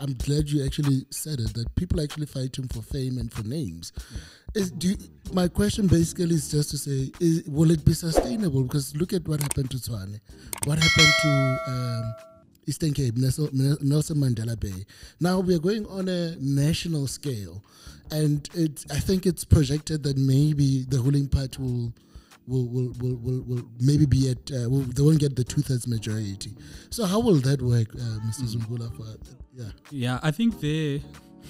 I'm glad you actually said it that people are actually fight him for fame and for names. Is do you, my question basically is just to say, is, will it be sustainable? Because look at what happened to Tshwane, what happened to um, Eastern Cape, Nelson, Nelson Mandela Bay. Now we are going on a national scale, and it I think it's projected that maybe the ruling party will. Will, will, will, will, will maybe be at uh, will, they won't get the two thirds majority. So how will that work, uh, Mr. Mm. Zungula? For yeah, Yeah, I think the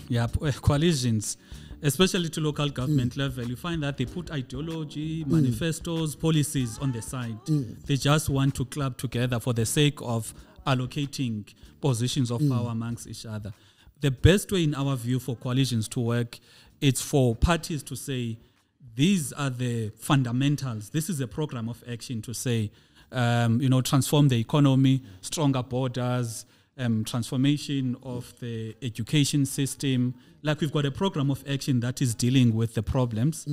yeah eh, coalitions, especially to local mm. government level, you find that they put ideology, mm. manifestos, policies on the side. They just want to club together for the sake of allocating positions of power amongst each other. The best way, in our view, for coalitions to work, it's for parties to say these are the fundamentals. This is a program of action to say, um, you know, transform the economy, stronger borders, um, transformation of the education system. Like we've got a program of action that is dealing with the problems.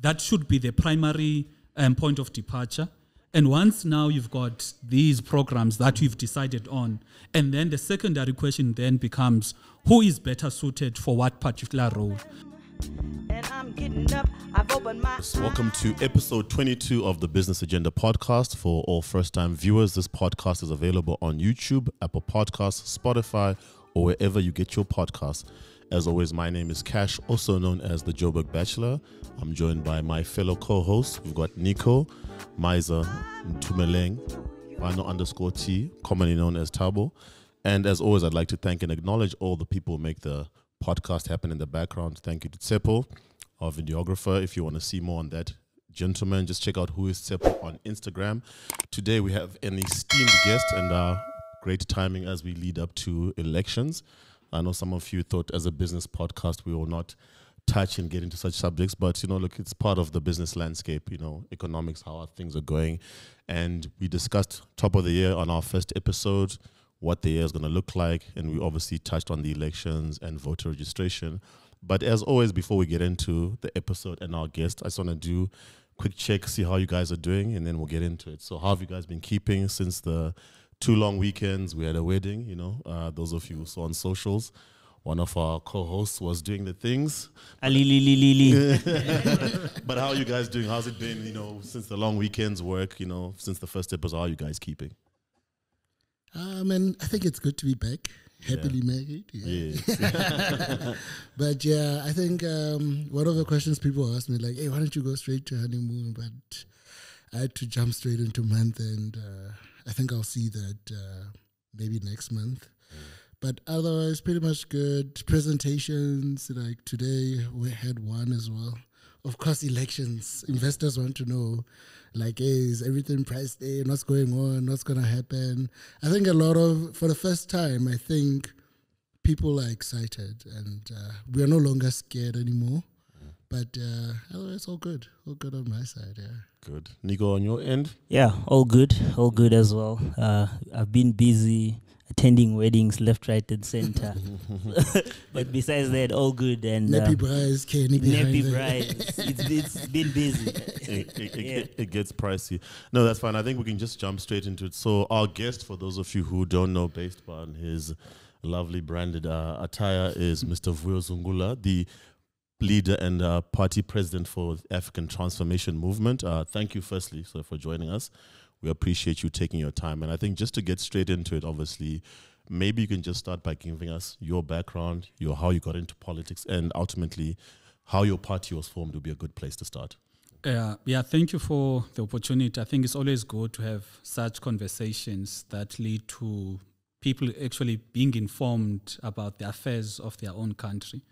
That should be the primary um, point of departure. And once now you've got these programs that you've decided on, and then the secondary question then becomes who is better suited for what particular role? Welcome to episode 22 of the Business Agenda podcast. For all first time viewers, this podcast is available on YouTube, Apple Podcasts, Spotify, or wherever you get your podcasts. As always, my name is Cash, also known as the Joburg Bachelor. I'm joined by my fellow co hosts. We've got Nico, Miza, Tumeleng, Wano underscore T, commonly known as Tabo. And as always, I'd like to thank and acknowledge all the people who make the podcast happen in the background. Thank you to Tsepo, our videographer. If you want to see more on that gentleman, just check out who is Tsepo on Instagram. Today we have an esteemed guest and uh, great timing as we lead up to elections. I know some of you thought as a business podcast we will not touch and get into such subjects, but you know, look, it's part of the business landscape, you know, economics, how things are going. And we discussed top of the year on our first episode what the year is going to look like. And we obviously touched on the elections and voter registration. But as always, before we get into the episode and our guest, I just want to do quick check, see how you guys are doing, and then we'll get into it. So, how have you guys been keeping since the two long weekends? We had a wedding, you know, uh, those of you who saw on socials. One of our co-hosts was doing the things. Ali, li, li, li. But how are you guys doing? How's it been, you know, since the long weekends work, you know, since the first episode, how are you guys keeping? Um, and I think it's good to be back, happily married. Yeah. Yes. But yeah, I think um, one of the questions people ask me like, "Hey, why don't you go straight to honeymoon?" But I had to jump straight into month, and uh, I think I'll see that uh, maybe next month. But otherwise, pretty much good. Presentations like today, we had one as well. Of course, elections. Investors want to know, like, hey, is everything priced in? What's going on? What's gonna happen? I think a lot of, for the first time, I think people are excited and uh, we are no longer scared anymore. But uh, otherwise, all good. All good on my side, yeah. Good. Nico, on your end? Yeah, all good, all good as well. Uh, I've been busy attending weddings left, right, and center. but besides that, all good and uh, Nappy brides, Kenny nappy brides. It's, it's been busy. it, it, Yeah. it, it gets pricey. No, that's fine. I think we can just jump straight into it. So, our guest, for those of you who don't know, based on his lovely branded uh, attire, is Mr. Vuyo Zungula, the leader and uh, party president for the African Transformation Movement. Uh, thank you, firstly, sir, for joining us. We appreciate you taking your time. And I think just to get straight into it, obviously, maybe you can just start by giving us your background, your how you got into politics, and ultimately how your party was formed would be a good place to start. Yeah, yeah. Thank you for the opportunity. I think it's always good to have such conversations that lead to people actually being informed about the affairs of their own country.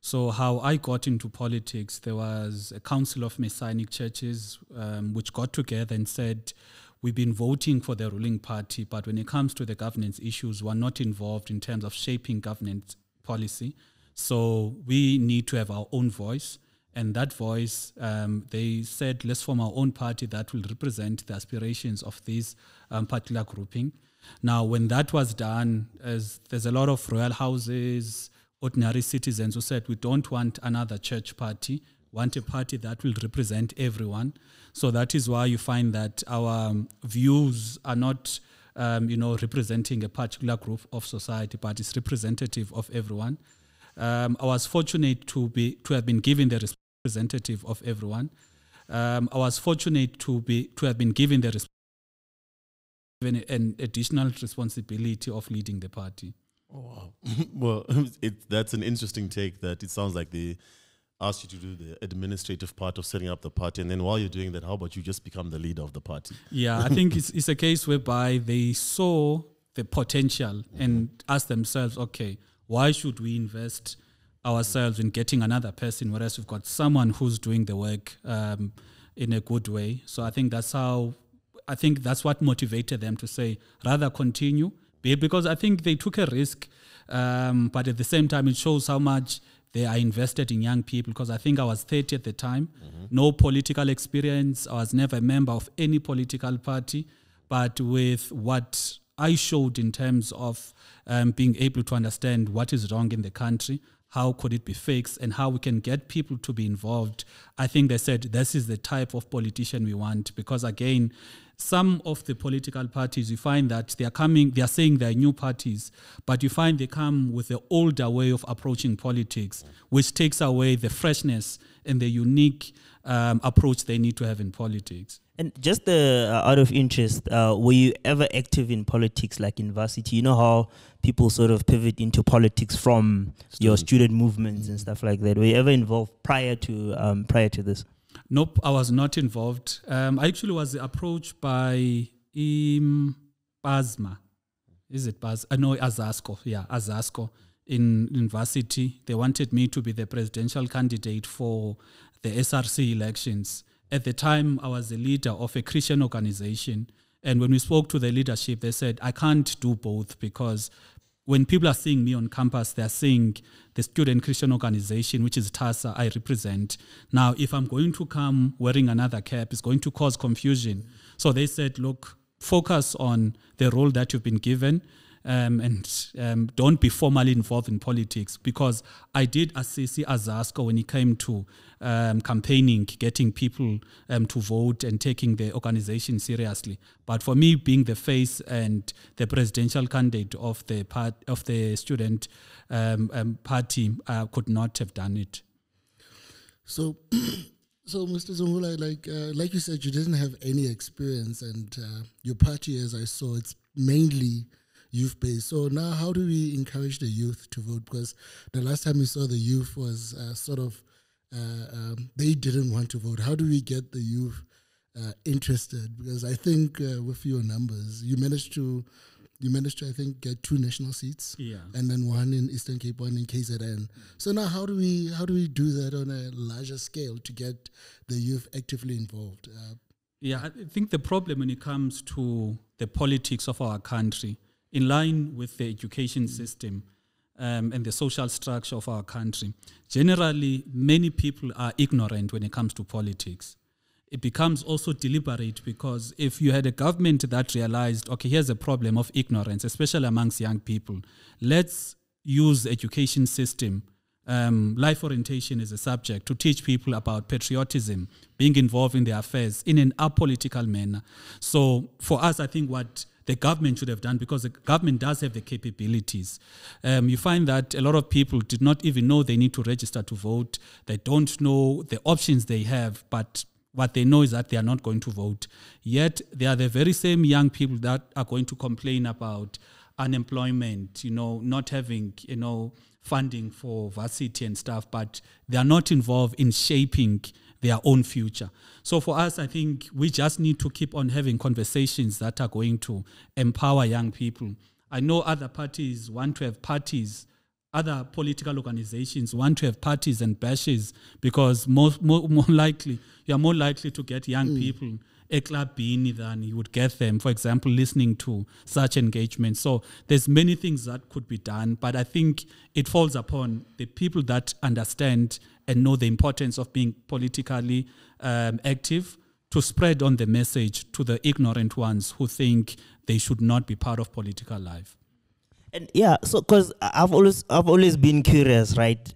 So, how I got into politics, there was a council of Messianic churches um, which got together and said, We've been voting for the ruling party, but when it comes to the governance issues, we're not involved in terms of shaping governance policy. So, we need to have our own voice. And that voice, um, they said, let's form our own party that will represent the aspirations of this um, particular grouping. Now, when that was done, as there's a lot of royal houses, ordinary citizens who said, we don't want another church party, want a party that will represent everyone. So that is why you find that our um, views are not um, you know, representing a particular group of society, but it's representative of everyone. Um, I was fortunate to be to have been given the representative of everyone. Um, I was fortunate to be to have been given the given an additional responsibility of leading the party. Oh, wow. well, it, that's an interesting take that it sounds like they asked you to do the administrative part of setting up the party. And then while you're doing that, how about you just become the leader of the party? Yeah, I think it's, it's a case whereby they saw the potential and asked themselves, okay, why should we invest ourselves in getting another person, whereas we've got someone who's doing the work um, in a good way? So I think that's how, I think that's what motivated them to say, rather continue, be- because I think they took a risk, um, but at the same time, it shows how much they are invested in young people because I think I was 30 at the time, no political experience. I was never a member of any political party, but with what I showed in terms of um, being able to understand what is wrong in the country, how could it be fixed, and how we can get people to be involved, I think they said this is the type of politician we want because, again, some of the political parties you find that they are coming they are saying they are new parties but you find they come with the older way of approaching politics which takes away the freshness and the unique um, approach they need to have in politics And just uh, out of interest, uh, were you ever active in politics, like in varsity? You know how people sort of pivot into politics from your student movements and stuff like that. Were you ever involved prior to um, prior to this? Nope, I was not involved. Um, I actually was approached by Im Basma. Is it Bas? I know Azasco. Yeah, Azasco in university. They wanted me to be the presidential candidate for the SRC elections. At the time, I was the leader of a Christian organization. And when we spoke to the leadership, they said, I can't do both because when people are seeing me on campus, they're seeing the Student Christian Organization, which is TASA, I represent. Now, if I'm going to come wearing another cap, it's going to cause confusion. So they said, look, focus on the role that you've been given um, and um, don't be formally involved in politics because I did assist Azasco when it came to um, campaigning, getting people um, to vote and taking the organization seriously. But for me, being the face and the presidential candidate of the part of the student um, um, party, I could not have done it. So, so Mr. Zungula, like uh, like you said, you didn't have any experience, and uh, your party, as I saw, it's mainly youth base. So now, how do we encourage the youth to vote? Because the last time we saw the youth was uh, sort of uh, um, they didn't want to vote. How do we get the youth uh, interested? Because I think uh, with your numbers, you managed to. You managed to, I think, get two national seats Yeah. and then one in Eastern Cape, one in KZN. So now, how do we how do we do that on a larger scale to get the youth actively involved? Uh, Yeah, I think the problem when it comes to the politics of our country, in line with the education system um, and the social structure of our country, generally, many people are ignorant when it comes to politics. It becomes also deliberate because if you had a government that realized, okay, here's a problem of ignorance, especially amongst young people, let's use education system um, life orientation is a subject to teach people about patriotism, being involved in their affairs in an apolitical manner. So for us, I think what the government should have done, because the government does have the capabilities, um, you find that a lot of people did not even know they need to register to vote. They don't know the options they have, but what they know is that they are not going to vote. Yet they are the very same young people that are going to complain about unemployment, you know, not having, you know, funding for varsity and stuff, but they are not involved in shaping their own future. So for us, I think we just need to keep on having conversations that are going to empower young people. I know other parties want to have parties other political organizations want to have parties and bashes because most, more, more likely you are more likely to get young mm. people beanie than you would get them for example listening to such engagement so there's many things that could be done but i think it falls upon the people that understand and know the importance of being politically um, active to spread on the message to the ignorant ones who think they should not be part of political life And yeah, so because I've always I've always been curious, right?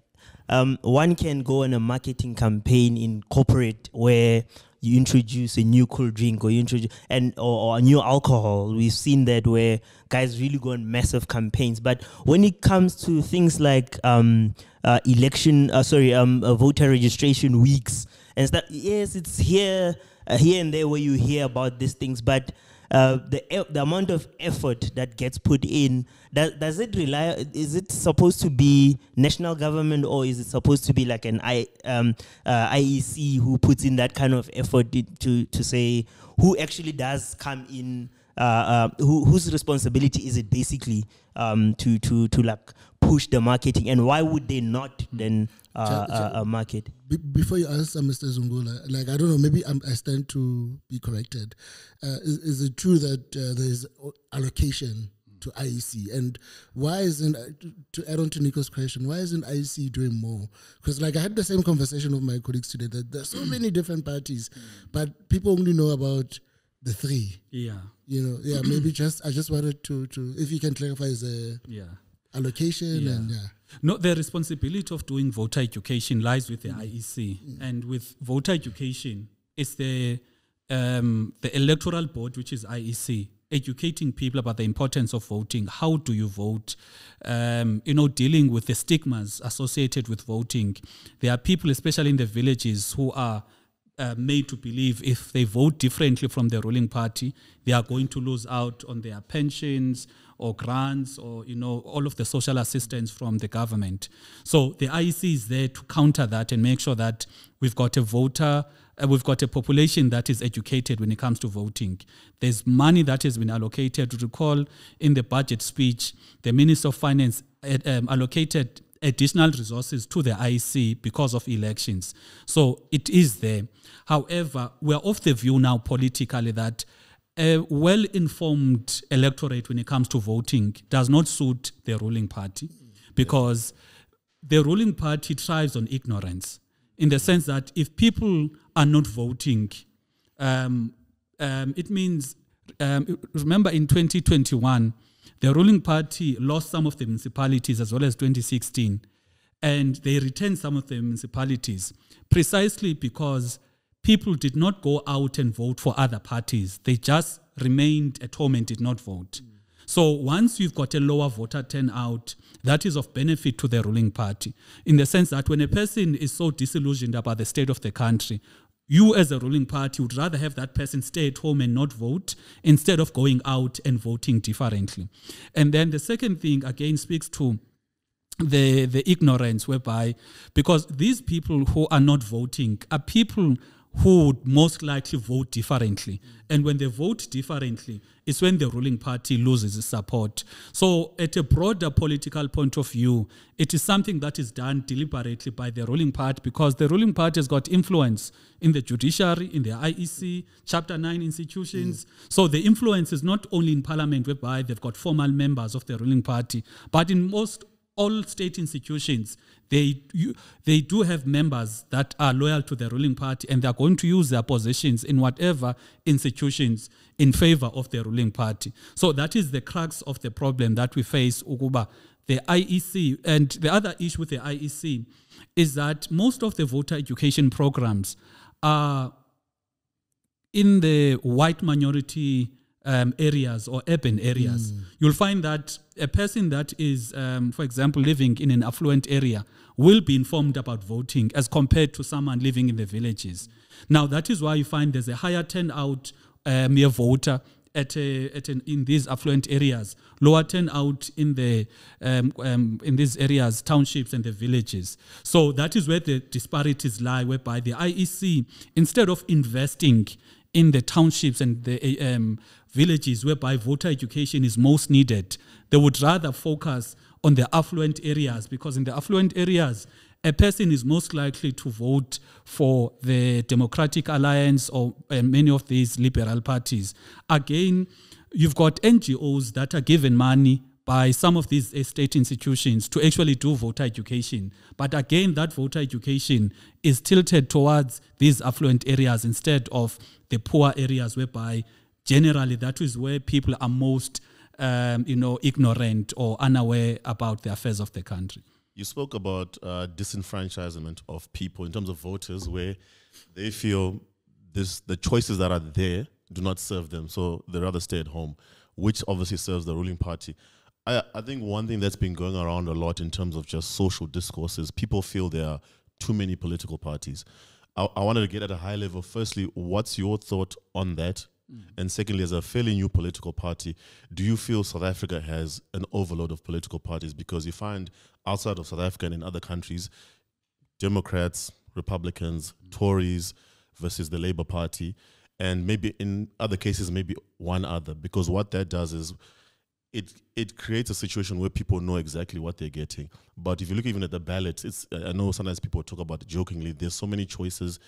Um, one can go on a marketing campaign in corporate where you introduce a new cool drink or you introduce and or, or a new alcohol. We've seen that where guys really go on massive campaigns. But when it comes to things like um, uh, election, uh, sorry, um, uh, voter registration weeks and stuff, yes, it's here, uh, here and there where you hear about these things, but uh, the the amount of effort that gets put in does, does it rely is it supposed to be national government or is it supposed to be like an I, um, uh, IEC who puts in that kind of effort to to say who actually does come in uh, uh, who, whose responsibility is it basically um, to to to like push the marketing and why would they not then uh, Ja- ja- uh, uh, market Be- before you answer, Mr. Zungula, like I don't know, maybe I'm, I stand to be corrected. Uh, is, is it true that uh, there is allocation to IEC, and why isn't to- to add on to Nico's question, why isn't IEC doing more? Because like I had the same conversation with my colleagues today that there's so many different parties, but people only know about the three. Yeah, You know, yeah, maybe just I just wanted to to if you can clarify the yeah. allocation Yeah. and yeah. No, the responsibility of doing voter education lies with the IEC, and with voter education, it's the um, the electoral board, which is IEC, educating people about the importance of voting. How do you vote? Um, you know, dealing with the stigmas associated with voting. There are people, especially in the villages, who are uh, made to believe if they vote differently from the ruling party, they are going to lose out on their pensions or grants or you know all of the social assistance from the government. So the IEC is there to counter that and make sure that we've got a voter, uh, we've got a population that is educated when it comes to voting. There's money that has been allocated. Recall in the budget speech, the Minister of Finance uh, um, allocated additional resources to the IEC because of elections. So it is there. However, we're of the view now politically that a well informed electorate when it comes to voting does not suit the ruling party because the ruling party thrives on ignorance in the sense that if people are not voting, um, um, it means, um, remember in 2021, the ruling party lost some of the municipalities as well as 2016, and they retained some of the municipalities precisely because people did not go out and vote for other parties. They just remained at home and did not vote. So once you've got a lower voter turnout, that is of benefit to the ruling party in the sense that when a person is so disillusioned about the state of the country, you as a ruling party would rather have that person stay at home and not vote instead of going out and voting differently. And then the second thing again speaks to the the ignorance whereby because these people who are not voting are people who would most likely vote differently. And when they vote differently it's when the ruling party loses its support. So at a broader political point of view it is something that is done deliberately by the ruling party because the ruling party has got influence in the judiciary in the IEC chapter 9 institutions. Mm. So the influence is not only in parliament whereby they've got formal members of the ruling party but in most all state institutions they you, they do have members that are loyal to the ruling party and they are going to use their positions in whatever institutions in favor of the ruling party. So that is the crux of the problem that we face ukuba. The IEC and the other issue with the IEC is that most of the voter education programs are in the white minority um, areas or urban areas, you'll find that a person that is, um, for example, living in an affluent area will be informed about voting as compared to someone living in the villages. Now, that is why you find there's a higher turnout um, a voter at, a, at an, in these affluent areas, lower turnout in the um, um, in these areas, townships and the villages. So that is where the disparities lie, whereby the IEC, instead of investing in the townships and the um, villages whereby voter education is most needed, they would rather focus on the affluent areas because in the affluent areas, a person is most likely to vote for the Democratic Alliance or uh, many of these liberal parties. Again, you've got NGOs that are given money by some of these state institutions to actually do voter education. But again, that voter education is tilted towards these affluent areas instead of the poor areas, whereby generally that is where people are most, um, you know, ignorant or unaware about the affairs of the country. You spoke about uh, disenfranchisement of people in terms of voters, where they feel this the choices that are there do not serve them, so they rather stay at home, which obviously serves the ruling party. I, I think one thing that's been going around a lot in terms of just social discourse is people feel there are too many political parties. I wanted to get at a high level. Firstly, what's your thought on that? Mm. And secondly, as a fairly new political party, do you feel South Africa has an overload of political parties? Because you find outside of South Africa and in other countries, Democrats, Republicans, mm. Tories versus the Labour Party, and maybe in other cases, maybe one other. Because what that does is it it creates a situation where people know exactly what they're getting. But if you look even at the ballots, it's I know sometimes people talk about it jokingly. There's so many choices.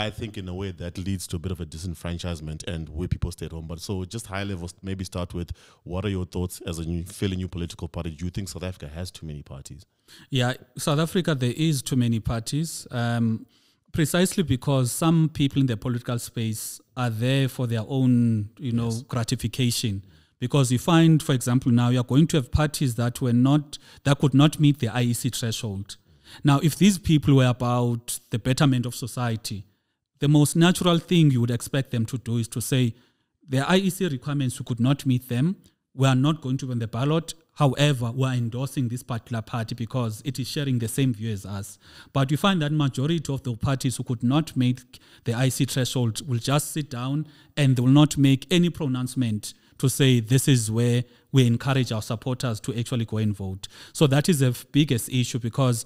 I think in a way that leads to a bit of a disenfranchisement and where people stay at home. But so just high level, maybe start with what are your thoughts as a new, fairly new political party? Do you think South Africa has too many parties? Yeah, South Africa, there is too many parties, um, precisely because some people in the political space are there for their own, you know, gratification. Because you find, for example, now you're going to have parties that were not, that could not meet the IEC threshold. Now, if these people were about the betterment of society, the most natural thing you would expect them to do is to say, the IEC requirements, we could not meet them. We are not going to win the ballot. However, we are endorsing this particular party because it is sharing the same view as us. But you find that majority of the parties who could not make the IEC threshold will just sit down and they will not make any pronouncement to say this is where we encourage our supporters to actually go and vote. So that is the biggest issue because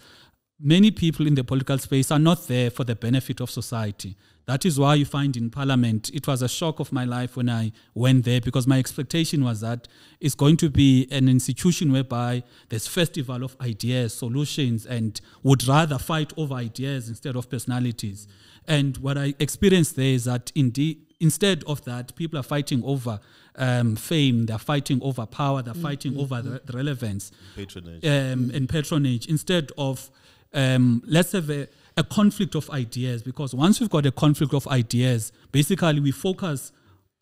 many people in the political space are not there for the benefit of society. That is why you find in parliament, it was a shock of my life when I went there because my expectation was that it's going to be an institution whereby there's festival of ideas, solutions, and would rather fight over ideas instead of personalities. And what I experienced there is that indeed, instead of that, people are fighting over um, fame, they're fighting over power, they're fighting over the, the relevance Patronage. um, and patronage instead of um, let's have a, a conflict of ideas because once we've got a conflict of ideas basically we focus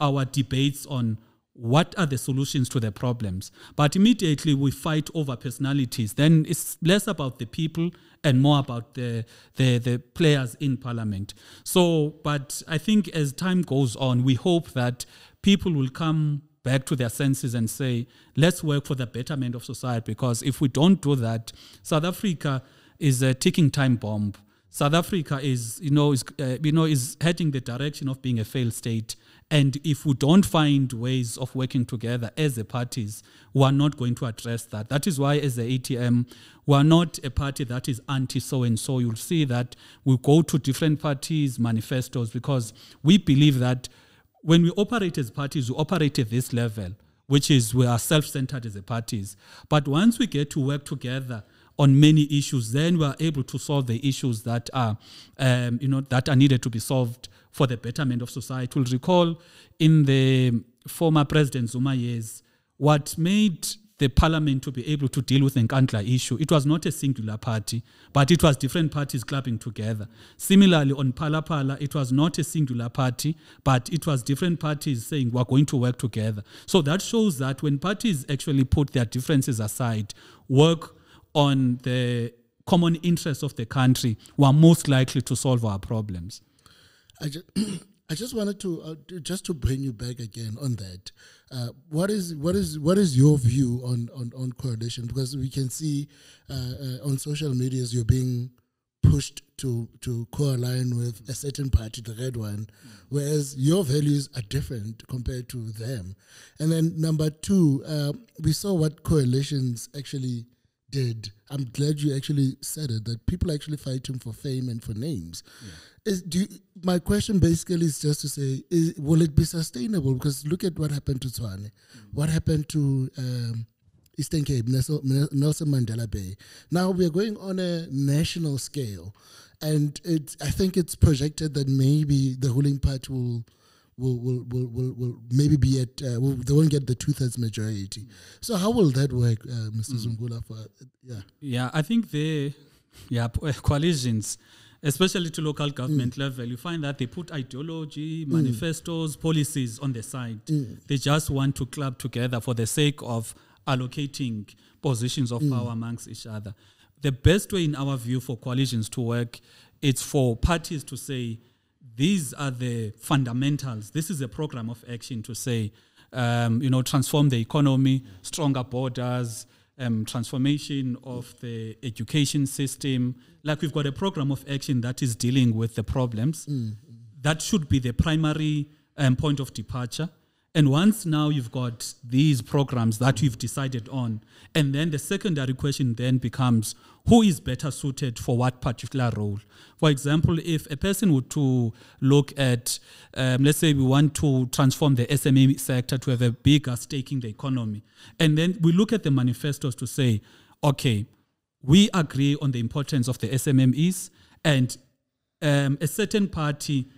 our debates on what are the solutions to the problems but immediately we fight over personalities then it's less about the people and more about the, the the players in parliament so but i think as time goes on we hope that people will come back to their senses and say, let's work for the betterment of society. Because if we don't do that, South Africa is a ticking time bomb. South Africa is, you know, is uh, you know is heading the direction of being a failed state. And if we don't find ways of working together as the parties, we are not going to address that. That is why, as the ATM, we are not a party that is anti so and so. You'll see that we go to different parties' manifestos because we believe that when we operate as parties, we operate at this level, which is we are self-centered as a parties. But once we get to work together on many issues, then we are able to solve the issues that are, um, you know, that are needed to be solved for the betterment of society. We'll recall in the former President Zuma years, what made the parliament to be able to deal with the Nkandla issue. It was not a singular party, but it was different parties clubbing together. Similarly, on Phala, it was not a singular party, but it was different parties saying we're going to work together. So that shows that when parties actually put their differences aside, work on the common interests of the country, we're most likely to solve our problems. I just, I just wanted to uh, just to bring you back again on that. Uh, what is what is what is your view on on, on coalition? Because we can see uh, uh, on social medias you're being pushed to to co-align with a certain party, the red one, whereas your values are different compared to them. And then number two, uh, we saw what coalitions actually did. I'm glad you actually said it that people are actually fighting for fame and for names. Is do you, my question basically is just to say, is, will it be sustainable? Because look at what happened to Tshwane, what happened to um, Eastern Cape, Nelson, Nelson Mandela Bay. Now we are going on a national scale, and it, I think it's projected that maybe the ruling party will. Will, will, will, will, will maybe be at uh, will, they won't get the two thirds majority. So how will that work, uh, Mr. Hmm. Zungula? For yeah, Yeah, I think the yeah coalitions, especially to local hmm. government level, you find that they put ideology, hmm. manifestos, policies on the side. They just want to club together for the sake of allocating positions of power amongst each other. The best way, in our view, for coalitions to work, it's for parties to say these are the fundamentals. This is a program of action to say, um, you know, transform the economy, stronger borders, um, transformation of the education system. Like we've got a program of action that is dealing with the problems. That should be the primary um, point of departure. And once now you've got these programs that you've decided on, and then the secondary question then becomes who is better suited for what particular role? For example, if a person were to look at, um, let's say we want to transform the SME sector to have a bigger stake in the economy, and then we look at the manifestos to say, okay, we agree on the importance of the SMMEs, and um, a certain party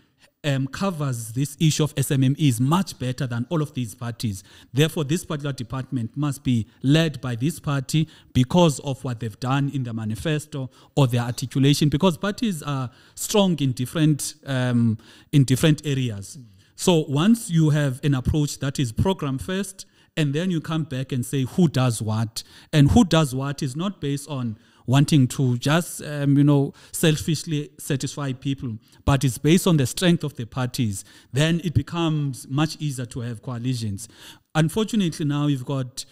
um, covers this issue of SMMEs much better than all of these parties. Therefore, this particular department must be led by this party because of what they've done in the manifesto or their articulation. Because parties are strong in different um, in different areas. So once you have an approach that is program first, and then you come back and say who does what, and who does what is not based on wanting to just um, you know selfishly satisfy people. But it's based on the strength of the parties. Then it becomes much easier to have coalitions. Unfortunately now you've got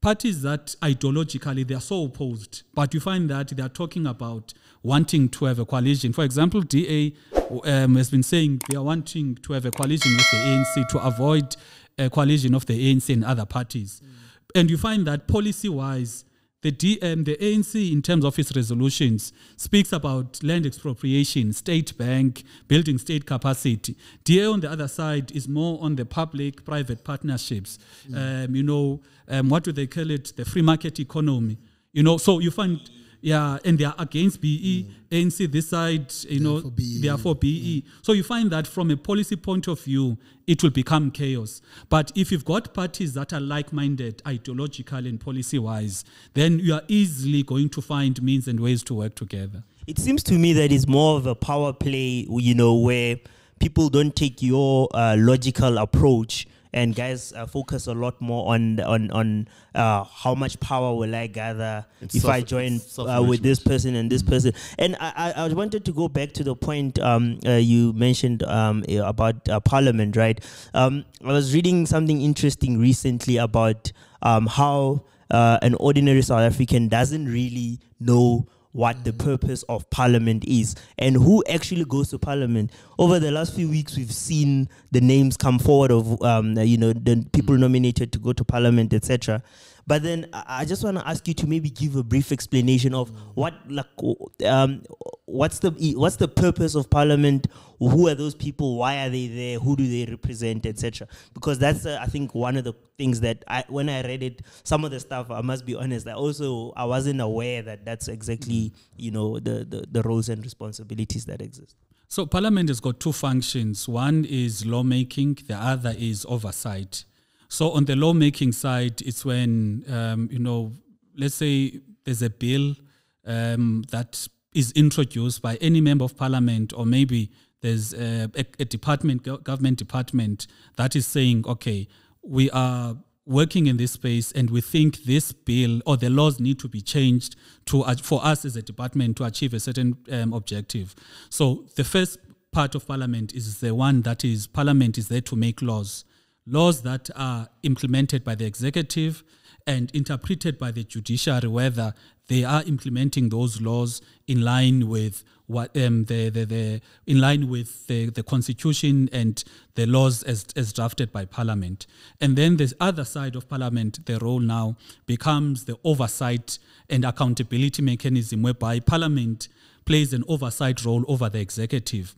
parties that ideologically they are so opposed. But you find that they are talking about wanting to have a coalition. For example da um, has been saying they are wanting to have a coalition with the anc to avoid a coalition of the anc and other parties. And you find that policy wise the DM, the ANC, in terms of its resolutions, speaks about land expropriation, state bank, building state capacity. DA, on the other side, is more on the public-private partnerships. Um, you know, um, what do they call it? The free market economy. You know, so you find, yeah, and they are against BE. ANC, this side, you know, for BE. they are for BE. So you find that from a policy point of view, it will become chaos. But if you've got parties that are like-minded, ideologically and policy-wise, then you are easily going to find means and ways to work together. It seems to me that it's more of a power play, you know, where people don't take your uh, logical approach and guys uh, focus a lot more on on on uh, how much power will I gather It's if I join uh, with this person and this person. And I, I I wanted to go back to the point um, uh, you mentioned um, uh, about uh, Parliament, right? Um, I was reading something interesting recently about um, how uh, an ordinary South African doesn't really know what the purpose of parliament is and who actually goes to parliament. Over the last few weeks, we've seen the names come forward of um, you know the people nominated to go to parliament, etc. But then I just want to ask you to maybe give a brief explanation of what like um, what's the what's the purpose of parliament? Who are those people? Why are they there? Who do they represent, etc. Because that's uh, I think one of the things that I when I read it, some of the stuff I must be honest, I also I wasn't aware that that's exactly you know the the, the roles and responsibilities that exist. So Parliament has got two functions. One is lawmaking, the other is oversight. So on the lawmaking side, it's when um, you know, let's say there's a bill um, that is introduced by any member of parliament, or maybe there's a, a, a department, government department that is saying, okay, we are working in this space and we think this bill or the laws need to be changed to ach- for us as a department to achieve a certain um, objective. So the first part of parliament is the one that is parliament is there to make laws, laws that are implemented by the executive and interpreted by the judiciary whether they are implementing those laws in line with what um, the, the, the in line with the, the constitution and the laws as, as drafted by parliament. And then the other side of parliament the role now becomes the oversight and accountability mechanism whereby parliament plays an oversight role over the executive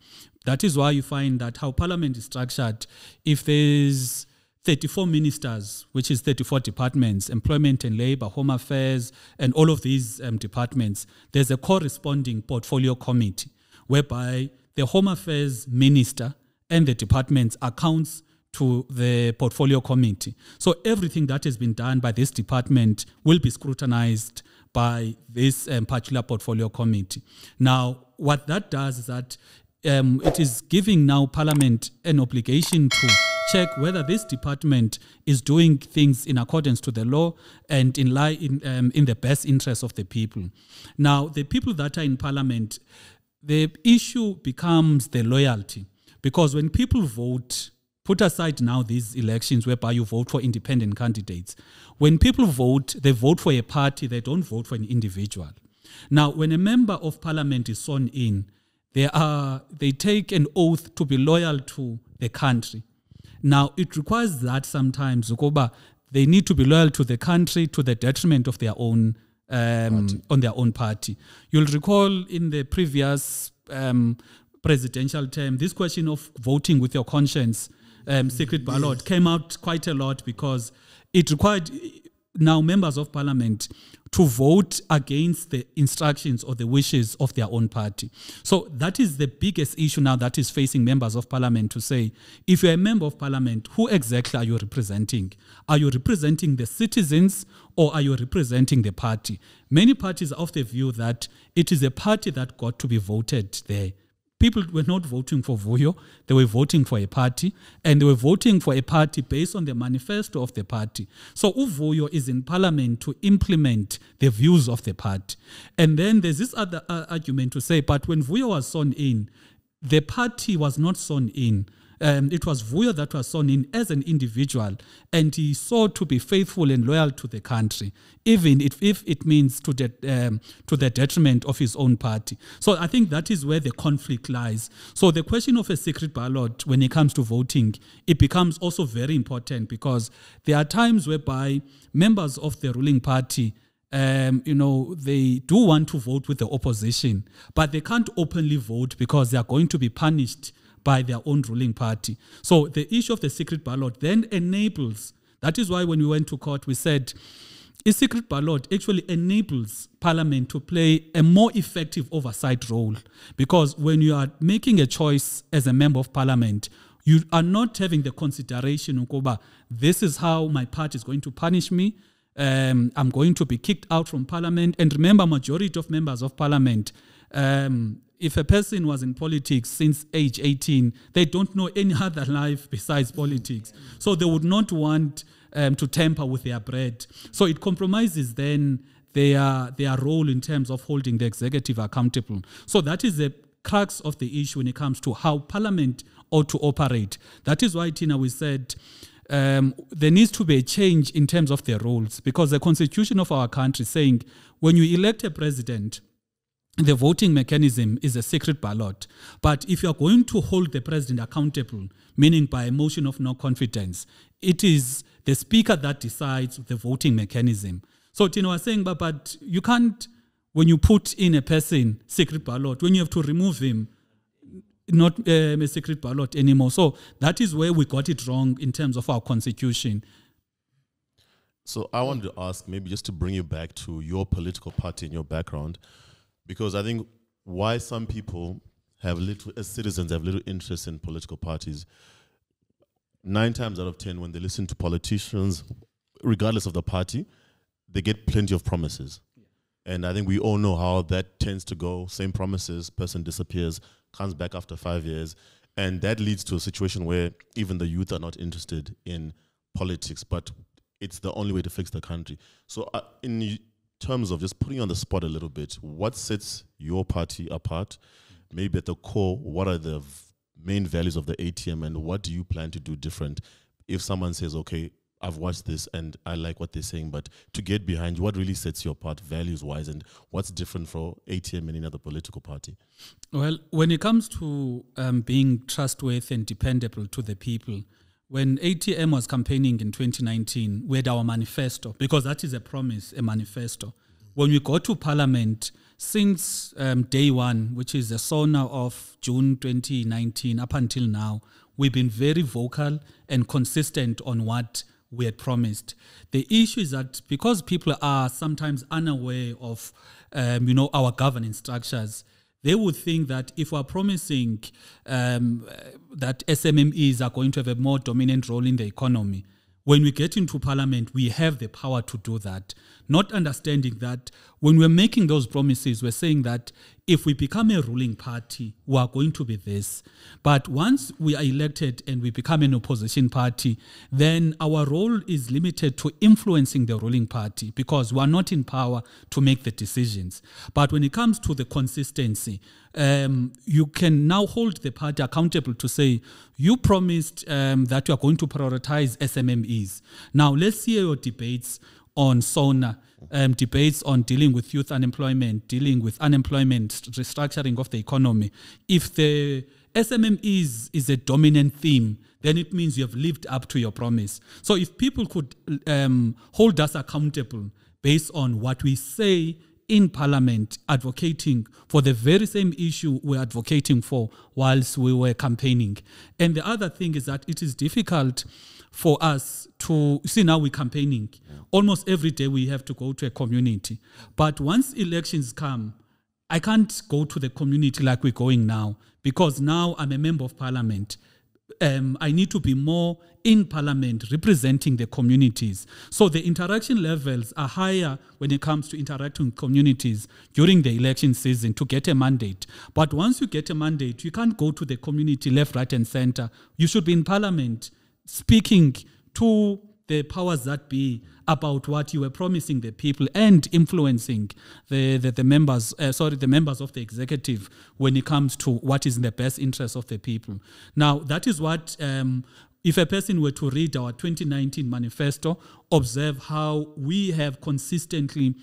that is why you find that how parliament is structured if there's 34 ministers, which is 34 departments, employment and labor, home affairs, and all of these um, departments, there's a corresponding portfolio committee whereby the home affairs minister and the departments accounts to the portfolio committee. So everything that has been done by this department will be scrutinized by this um, particular portfolio committee. Now, what that does is that um, it is giving now Parliament an obligation to check whether this department is doing things in accordance to the law and in, in, um, in the best interest of the people. Now, the people that are in Parliament, the issue becomes the loyalty Because when people vote, put aside now these elections whereby you vote for independent candidates. When people vote, they vote for a party, they don't vote for an individual. Now, when a member of parliament is sworn in, they are they take an oath to be loyal to the country. Now, it requires that sometimes Ukoba, they need to be loyal to the country to the detriment of their own um, on their own party. You'll recall in the previous um, presidential term, this question of voting with your conscience, um, secret ballot, came out quite a lot because it required now members of parliament to vote against the instructions or the wishes of their own party. So that is the biggest issue now that is facing members of parliament to say, if you're a member of parliament, who exactly are you representing? Are you representing the citizens or are you representing the party? Many parties are of the view that it is a party that got to be voted there people were not voting for Vuyo, they were voting for a party, and they were voting for a party based on the manifesto of the party. So Uvuyo is in parliament to implement the views of the party. And then there's this other uh, argument to say, but when Vuyo was sworn in, the party was not sworn in um, it was Vuyo that was sworn in as an individual, and he sought to be faithful and loyal to the country, even if, if it means to the, um, to the detriment of his own party. So I think that is where the conflict lies. So the question of a secret ballot when it comes to voting, it becomes also very important because there are times whereby members of the ruling party um, you know, they do want to vote with the opposition, but they can't openly vote because they are going to be punished by their own ruling party. So the issue of the secret ballot then enables, that is why when we went to court, we said a secret ballot actually enables parliament to play a more effective oversight role because when you are making a choice as a member of parliament, you are not having the consideration of this is how my party is going to punish me. Um, I'm going to be kicked out from parliament. And remember, majority of members of parliament um, if a person was in politics since age 18, they don't know any other life besides politics. So they would not want um, to tamper with their bread. So it compromises then their, their role in terms of holding the executive accountable. So that is the crux of the issue when it comes to how parliament ought to operate. That is why, Tina, we said um, there needs to be a change in terms of their roles because the constitution of our country saying when you elect a president, the voting mechanism is a secret ballot. But if you are going to hold the president accountable, meaning by a motion of no confidence, it is the speaker that decides the voting mechanism. So Tino was saying, but, but you can't, when you put in a person secret ballot, when you have to remove him, not um, a secret ballot anymore. So that is where we got it wrong in terms of our constitution. So I wanted to ask, maybe just to bring you back to your political party and your background because I think why some people have little, as citizens, have little interest in political parties. Nine times out of ten, when they listen to politicians, regardless of the party, they get plenty of promises. And I think we all know how that tends to go. Same promises, person disappears, comes back after five years. And that leads to a situation where even the youth are not interested in politics, but it's the only way to fix the country. So, uh, in terms of just putting on the spot a little bit, what sets your party apart? Maybe at the core, what are the main values of the ATM and what do you plan to do different if someone says, okay, I've watched this and I like what they're saying, but to get behind what really sets you apart values wise and what's different for ATM and any other political party? Well, when it comes to um, being trustworthy and dependable to the people, when ATM was campaigning in 2019, we had our manifesto because that is a promise, a manifesto. When we go to Parliament, since um, day one, which is the SONA of June 2019 up until now, we've been very vocal and consistent on what we had promised. The issue is that because people are sometimes unaware of, um, you know, our governance structures, they would think that if we're promising um, that SMMEs are going to have a more dominant role in the economy, when we get into parliament, we have the power to do that. not understanding that when we're making those promises, we're saying that if we become a ruling party, we are going to be this. But once we are elected and we become an opposition party, then our role is limited to influencing the ruling party because we are not in power to make the decisions. But when it comes to the consistency, um, you can now hold the party accountable to say, you promised um, that you are going to prioritize SMMEs. Now, let's hear your debates on SONA, um, debates on dealing with youth unemployment, dealing with unemployment, restructuring of the economy. If the SMMEs is a dominant theme, then it means you have lived up to your promise. So if people could um, hold us accountable based on what we say in parliament advocating for the very same issue we're advocating for whilst we were campaigning. And the other thing is that it is difficult for us to see now we're campaigning. Almost every day we have to go to a community. But once elections come, I can't go to the community like we're going now because now I'm a member of parliament. Um, I need to be more in parliament representing the communities. So the interaction levels are higher when it comes to interacting with communities during the election season to get a mandate. But once you get a mandate, you can't go to the community left, right, and center. You should be in parliament speaking to the powers that be about what you were promising the people and influencing the, the, the members, uh, sorry, the members of the executive when it comes to what is in the best interest of the people. Now, that is what, um, if a person were to read our 2019 manifesto, observe how we have consistently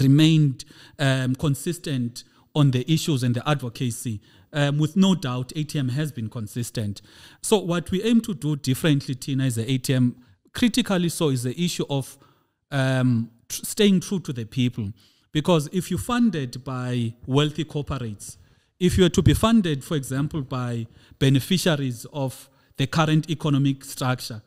remained um, consistent on the issues and the advocacy. Um, with no doubt, ATM has been consistent. So, what we aim to do differently, Tina, is the ATM critically so is the issue of um, tr- staying true to the people. Because if you're funded by wealthy corporates, if you were to be funded, for example, by beneficiaries of the current economic structure,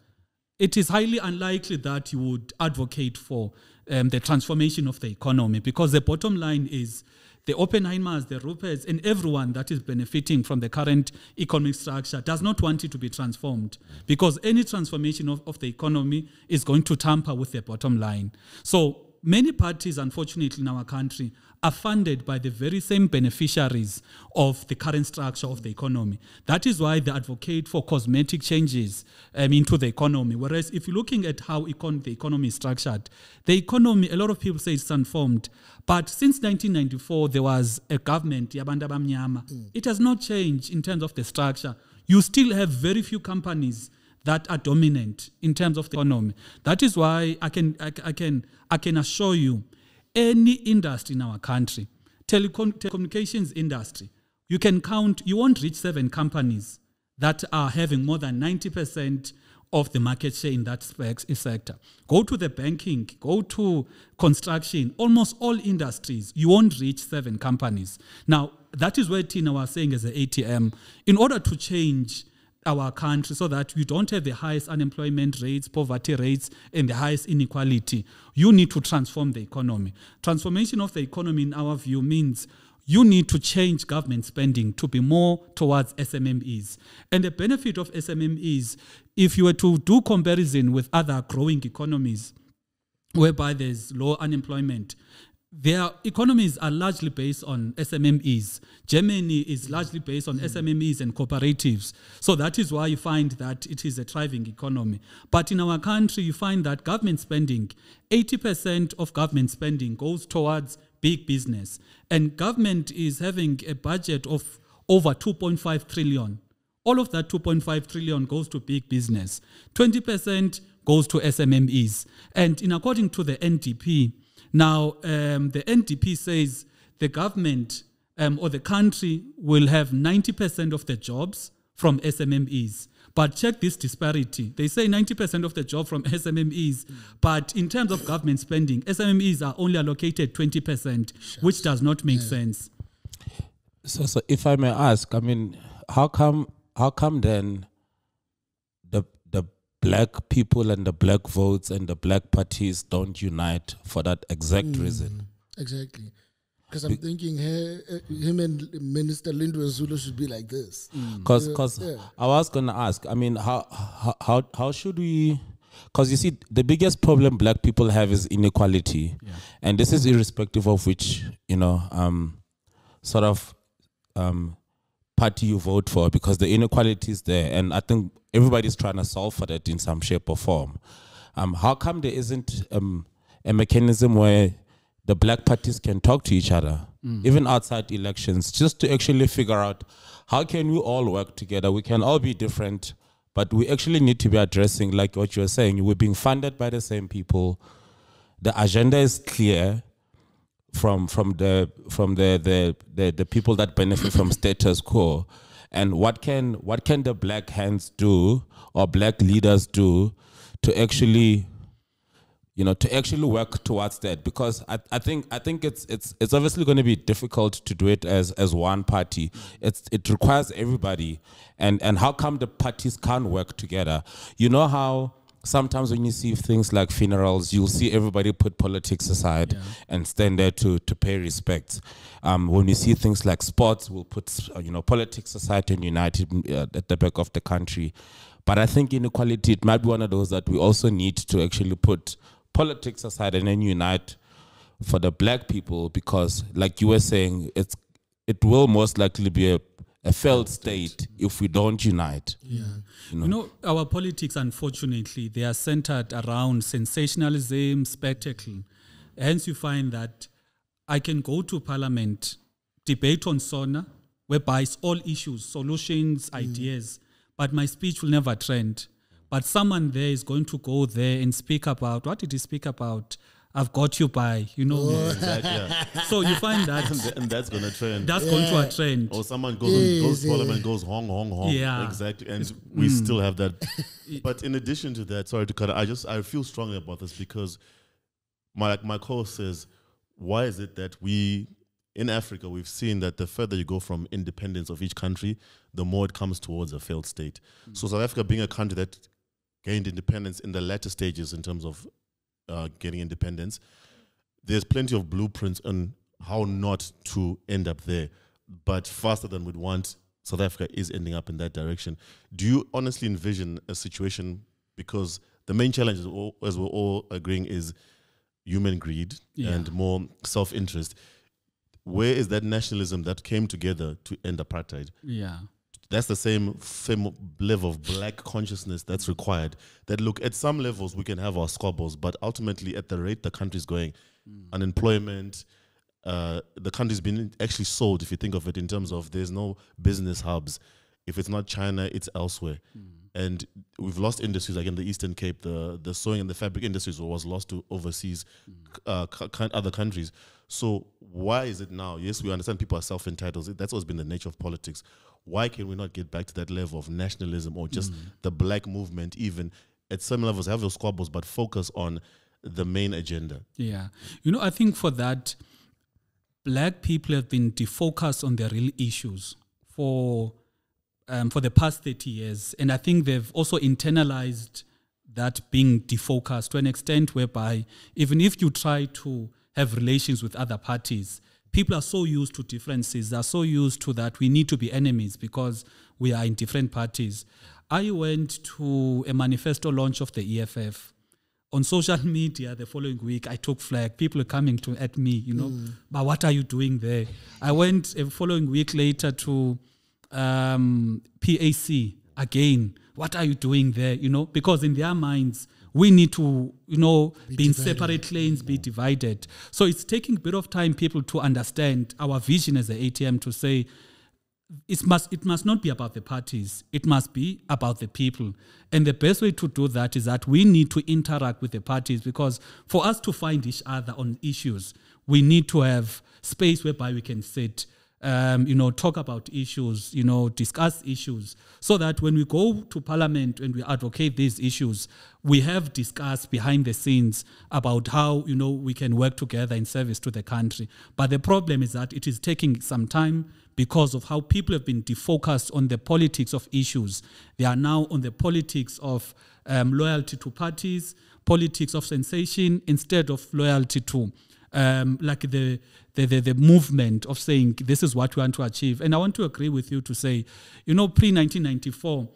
it is highly unlikely that you would advocate for um, the transformation of the economy because the bottom line is the Oppenheimers, the Ruperts, and everyone that is benefiting from the current economic structure does not want it to be transformed because any transformation of, of the economy is going to tamper with the bottom line. So many parties, unfortunately, in our country are funded by the very same beneficiaries of the current structure of the economy. That is why they advocate for cosmetic changes um, into the economy. Whereas if you're looking at how econ- the economy is structured, the economy, a lot of people say it's unformed. But since 1994, there was a government, Yabanda Bamnyama. Mm. It has not changed in terms of the structure. You still have very few companies that are dominant in terms of the economy. That is why I can, I, I can, I can assure you, any industry in our country, telecom- telecommunications industry, you can count, you won't reach seven companies that are having more than 90% of the market share in that sector. Go to the banking, go to construction, almost all industries, you won't reach seven companies. Now, that is where Tina was saying as an ATM, in order to change our country so that we don't have the highest unemployment rates, poverty rates, and the highest inequality. You need to transform the economy. Transformation of the economy, in our view, means you need to change government spending to be more towards SMMEs. And the benefit of SMMEs, if you were to do comparison with other growing economies, whereby there's low unemployment, their economies are largely based on SMMEs. Germany is largely based on SMMEs and cooperatives. So that is why you find that it is a thriving economy. But in our country, you find that government spending, 80% of government spending goes towards big business. And government is having a budget of over 2.5 trillion. All of that 2.5 trillion goes to big business. 20% goes to SMMEs. And in according to the NDP, now um, the NDP says the government um, or the country will have 90% of the jobs from SMMEs. But check this disparity. They say 90% of the job from SMMEs, but in terms of government spending, SMMEs are only allocated 20%, which does not make sense. So, so if I may ask, I mean, how come, how come then the the black people and the black votes and the black parties don't unite for that exact mm. reason? Exactly. Because I'm thinking hey, uh, him and Minister Lindiwe Zulu should be like this. Because Yeah, because yeah. I was gonna ask. I mean, how how how how should we because you see, the biggest problem black people have is inequality, Yeah. and this is irrespective of which you know, um, sort of um, party you vote for, because the inequality is there, and I think everybody's trying to solve for that in some shape or form. Um, how come there isn't um, a mechanism where the black parties can talk to each other, mm. even outside elections, just to actually figure out how can we all work together? We can all be different, but we actually need to be addressing, like what you were saying, we're being funded by the same people. The agenda is clear from from the from the the, the, the people that benefit from status quo. And what can what can the black hands do or black leaders do to actually you know to actually work towards that. Because I, I think I think it's it's it's obviously going to be difficult to do it as as one party. It's it requires everybody. And and how come the parties can't work together? You know how sometimes when you see things like funerals you'll see everybody put politics aside and stand there to to pay respects. Um, when you see things like sports we'll put uh, you know politics aside and unite uh, at the back of the country. But I think inequality, it might be one of those that we also need to actually put politics aside and then unite for the black people because, like you were saying, it's it will most likely be a, a failed state if we don't unite. Yeah. You know, our politics, unfortunately, they are centered around sensationalism, spectacle. Hence, you find that I can go to parliament, debate on SONA, whereby it's all issues, solutions, mm. ideas, but my speech will never trend. But someone there is going to go there and speak about what did he speak about? I've got you by, you know. Oh. Exactly, yeah. So you find that and, and that's gonna trend. that's going to a trend. or someone goes and goes to Yes, parliament goes hong hong hong. Yeah. exactly. And we mm. still have that. but in addition to that, sorry to cut. I just I feel strongly about this because my like my co says, why is it that we in Africa we've seen that the further you go from independence of each country, the more it comes towards a failed state. Mm. So South Africa being a country that gained independence in the latter stages in terms of uh, getting independence, there's plenty of blueprints on how not to end up there, but faster than we'd want. South Africa is ending up in that direction. Do you honestly envision a situation because the main challenge, as we're all agreeing, is human greed Yeah. and more self-interest. Where is that nationalism that came together to end apartheid? Yeah. That's the same same level of black consciousness that's required. That look at some levels we can have our squabbles, but ultimately at the rate the country's going, unemployment, uh, the country's been actually sold. If you think of it in terms of there's no business hubs. If it's not China, it's elsewhere. And we've lost industries like in the Eastern Cape, the the sewing and the fabric industries was lost to overseas, uh, c- c- other countries. So why is it now? Yes, we understand people are self entitled. That's always been the nature of politics. Why can we not get back to that level of nationalism or just the black movement, even at some levels, have those squabbles, but focus on the main agenda? Yeah. You know, I think for that, black people have been defocused on their real issues for um, for the past 30 years. And I think they've also internalized that being defocused to an extent whereby even if you try to have relations with other parties, people are so used to differences, they're so used to that we need to be enemies because we are in different parties. I went to a manifesto launch of the EFF on social media the following week i took flag people are coming to at me you know but what are you doing there? I went a following week later to um, pac again. What are you doing there? You know because in their minds we need to you know be, in separate lanes be divided. So it's taking a bit of time people to understand our vision as the atm to say it must it must not be about the parties. It must be about the people. And the best way to do that is that we need to interact with the parties because for us to find each other on issues we need to have space whereby we can sit um, you know talk about issues you know discuss issues so that when we go to parliament and we advocate these issues we have discussed behind the scenes about how you know we can work together in service to the country but the problem is that it is taking some time because of how people have been defocused on the politics of issues. They are now on the politics of um, loyalty to parties, politics of sensation, instead of loyalty to um, like the, the, the, the movement of saying this is what we want to achieve. And I want to agree with you to say, you know, pre 1994,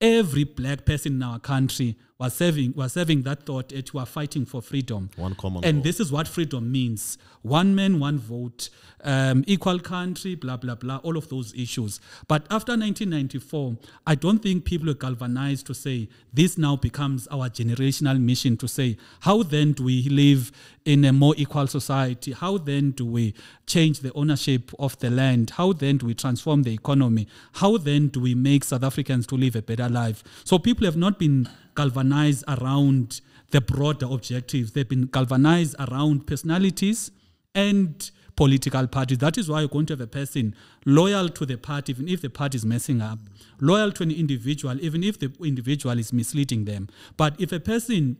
every black person in our country was serving was serving that thought that we are fighting for freedom. One common and goal. this is what freedom means: one man, one vote, um, equal country, blah blah blah, all of those issues. But after 1994, I don't think people were galvanized to say this now becomes our generational mission to say how then do we live in a more equal society? How then do we change the ownership of the land? How then do we transform the economy? How then do we make South Africans to live a better life? So people have not been galvanized around the broader objectives. They've been galvanized around personalities and political parties. That is why you're going to have a person loyal to the party, even if the party is messing up, loyal to an individual, even if the individual is misleading them. But if a person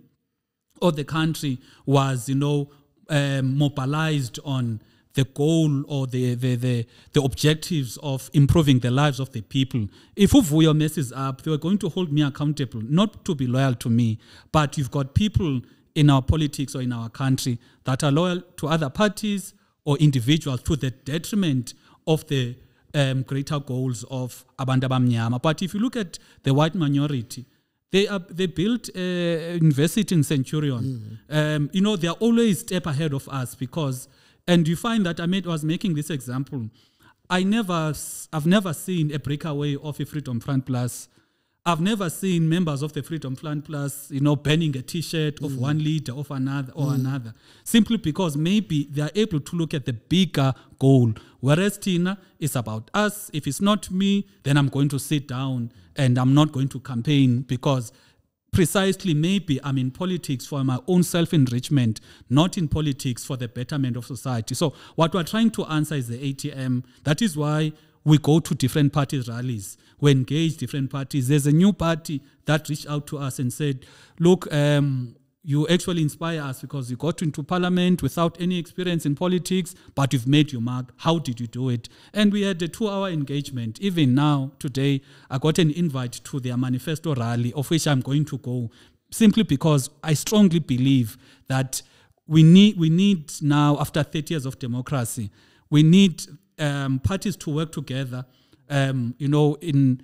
or the country was, you know, um, mobilized on the goal or the, the, the, the objectives of improving the lives of the people. If Uvuyo messes up, they are going to hold me accountable, not to be loyal to me, but you've got people in our politics or in our country that are loyal to other parties or individuals to the detriment of the um, greater goals of abantu abamnyama. But if you look at the white minority, they are they built a university in Centurion. Um, you know, they are always step ahead of us because, and you find that I made was making this example. I never, I've never seen a breakaway of a Freedom Front Plus. I've never seen members of the Freedom Front Plus, you know, banning a T-shirt of mm. one leader of another or mm. another, simply because maybe they are able to look at the bigger goal. Whereas Tina is about us. If it's not me, then I'm going to sit down and I'm not going to campaign because precisely maybe I'm in politics for my own self enrichment, not in politics for the betterment of society. So, what we're trying to answer is the ATM. That is why we go to different parties' rallies, we engage different parties. There's a new party that reached out to us and said, Look, um, you actually inspire us because you got into parliament without any experience in politics, but you've made your mark. How did you do it? And we had a two hour engagement. Even now, today, I got an invite to their manifesto rally, of which I'm going to go, simply because I strongly believe that we need, we need now, after 30 years of democracy, we need um, parties to work together, um, you know, in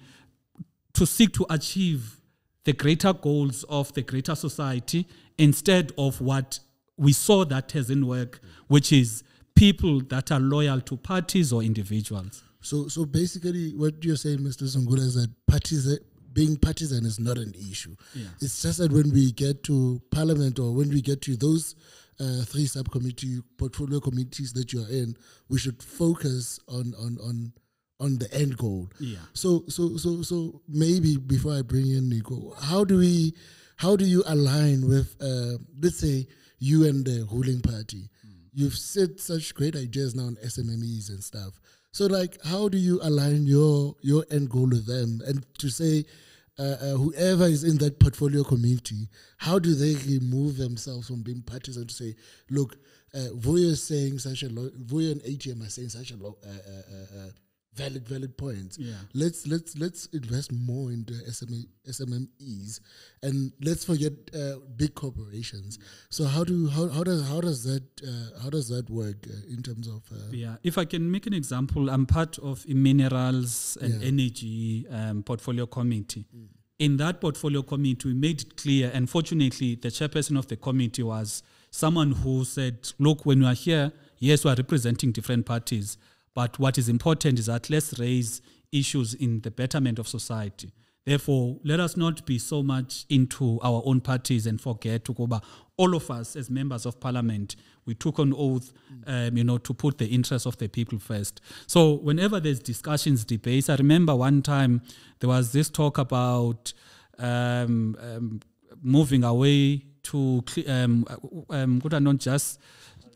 to seek to achieve the greater goals of the greater society instead of what we saw that doesn't work, which is people that are loyal to parties or individuals. So, so basically, what you're saying, Mr. Zungula, is that partisan, being partisan is not an issue. Yeah. It's just that when we get to parliament or when we get to those uh, three subcommittee portfolio committees that you're in, we should focus on on on on the end goal. Yeah. So, so, so, so maybe before I bring in Nico, how do we, how do you align with, uh, let's say, you and the ruling party? You've said such great ideas now on SMMEs and stuff. So, like, how do you align your your end goal with them, and to say, uh, uh, whoever is in that portfolio community, how do they remove themselves from being partisan to say, look, uh, Vuyo is saying such a lo- Vuyo and ATM are saying such a lo- uh, uh, uh, uh, valid valid points. Yeah. Let's let's let's invest more into SME, SMMEs and let's forget uh, big corporations. So how do how, how does how does that uh, how does that work uh, in terms of uh, Yeah, if I can make an example, I'm part of a minerals and Yeah. energy um, portfolio committee. In that portfolio committee, we made it clear, and fortunately, the chairperson of the committee was someone who said, Look, when we are here, yes, we are representing different parties, but what is important is that let's raise issues in the betterment of society. Therefore, let us not be so much into our own parties and forget to go back. All of us, as members of parliament, we took on oath, um, you know, to put the interests of the people first. So, whenever there's discussions, debates, I remember one time there was this talk about um, um, moving away to um, uh, um, not just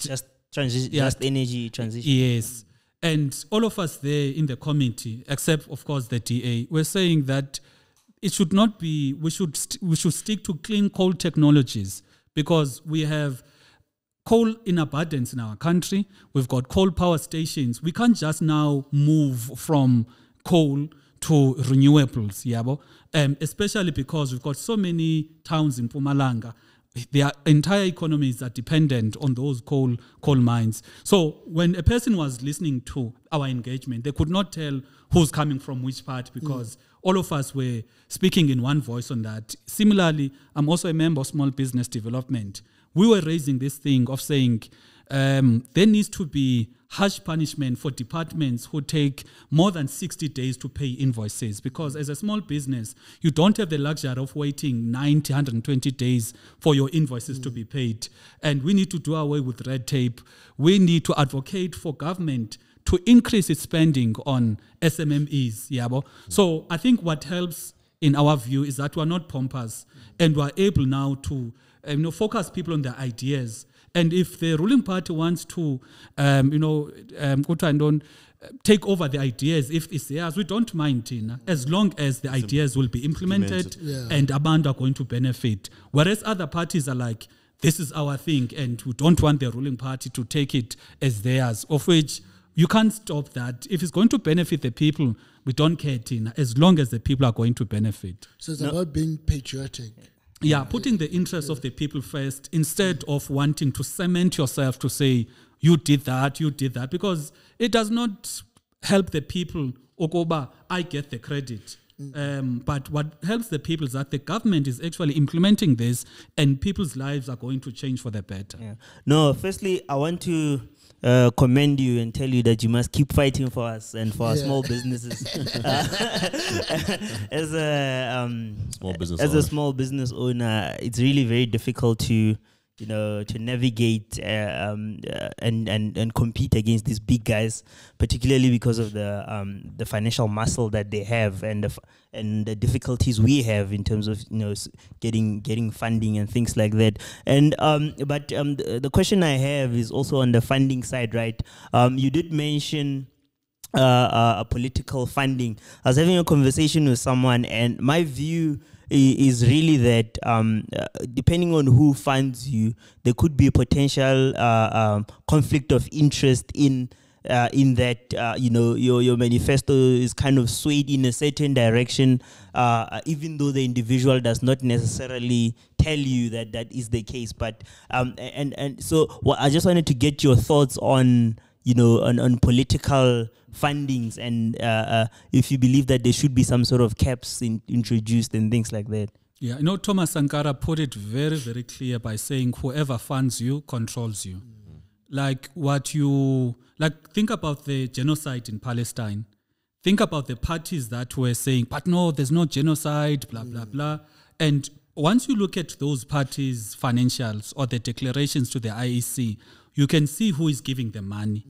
Just transition, Yeah. just energy transition. Yes. And all of us there in the committee, except of course the DA, were saying that it should not be, we should, we should stick to clean coal technologies because we have coal in abundance in our country. We've got coal power stations. We can't just now move from coal to renewables, yabo. Um, especially because we've got so many towns in Mpumalanga their entire economies are dependent on those coal coal mines. So when a person was listening to our engagement, they could not tell who's coming from which part because all of us were speaking in one voice on that. Similarly, I'm also a member of small business development. We were raising this thing of saying um, there needs to be harsh punishment for departments who take more than 60 days to pay invoices. Because as a small business you don't have the luxury of waiting 90 120 days for your invoices to be paid. And we need to do away with red tape. We need to advocate for government to increase its spending on SMMEs yabo. So i think what helps in our view is that we're not pompous and we're able now to you know focus people on their ideas and if the ruling party wants to, um, you know, um, kuthiwa yintoni, uh, take over the ideas, if it's theirs, we don't mind, Tina, as long as the ideas will be implemented Yeah. and abantu are going to benefit. Whereas other parties are like, this is our thing, and we don't want the ruling party to take it as theirs, of which you can't stop that. If it's going to benefit the people, we don't care, Tina, as long as the people are going to benefit. So it's about being patriotic. Yeah, putting the interests of the people first instead of wanting to cement yourself to say, you did that, you did that, because it does not help the people, Okoba, I get the credit. Um, but what helps the people is that the government is actually implementing this and people's lives are going to change for the better. Yeah. No, firstly, I want to uh, commend you and tell you that you must keep fighting for us and for our small businesses. as a um, Small business as owner. a small business owner, it's really very difficult to you know to navigate uh, um, uh, and and and compete against these big guys, particularly because of the um, the financial muscle that they have and the and the difficulties we have in terms of you know getting getting funding and things like that. And um, but um, the, the question I have is also on the funding side, right? Um, you did mention uh, uh, political funding. I was having a conversation with someone, and my view is really that um, uh, depending on who funds you, there could be a potential uh, um, conflict of interest in. Uh, in that uh, you know your your manifesto is kind of swayed in a certain direction, uh, even though the individual does not necessarily tell you that that is the case. But um, and and so what I just wanted to get your thoughts on you know, on, on political fundings and uh, uh, if you believe that there should be some sort of caps in, introduced and things like that. Yeah, you know, Thomas Sankara put it very, very clear by saying whoever funds you controls you. Like what you, like, think about the genocide in Palestine. Think about the parties that were saying, but no, there's no genocide, blah, blah, blah. And once you look at those parties' financials or the declarations to the IEC, you can see who is giving them money.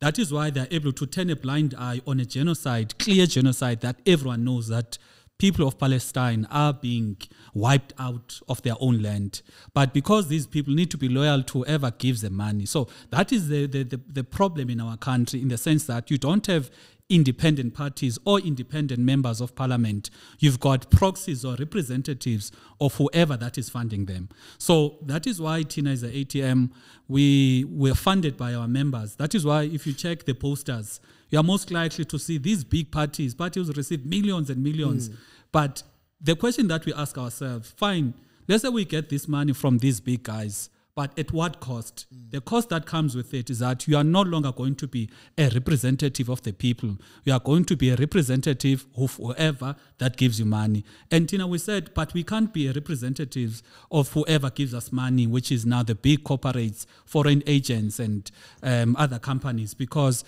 That is why they're able to turn a blind eye on a genocide, clear genocide that everyone knows that people of Palestine are being wiped out of their own land. But because these people need to be loyal to whoever gives them money. So that is the, the, the, the problem in our country in the sense that you don't have independent parties or independent members of parliament. You've got proxies or representatives of whoever that is funding them. So that is why Tina is the ATM. We were funded by our members. That is why if you check the posters, you are most likely to see these big parties. Parties receive millions and millions. Mm. But the question that we ask ourselves, fine, let's say we get this money from these big guys. But at what cost? The cost that comes with it is that you are no longer going to be a representative of the people. You are going to be a representative of whoever that gives you money. And Tina, we said, but we can't be a representative of whoever gives us money, which is now the big corporates, foreign agents, and um, other companies, because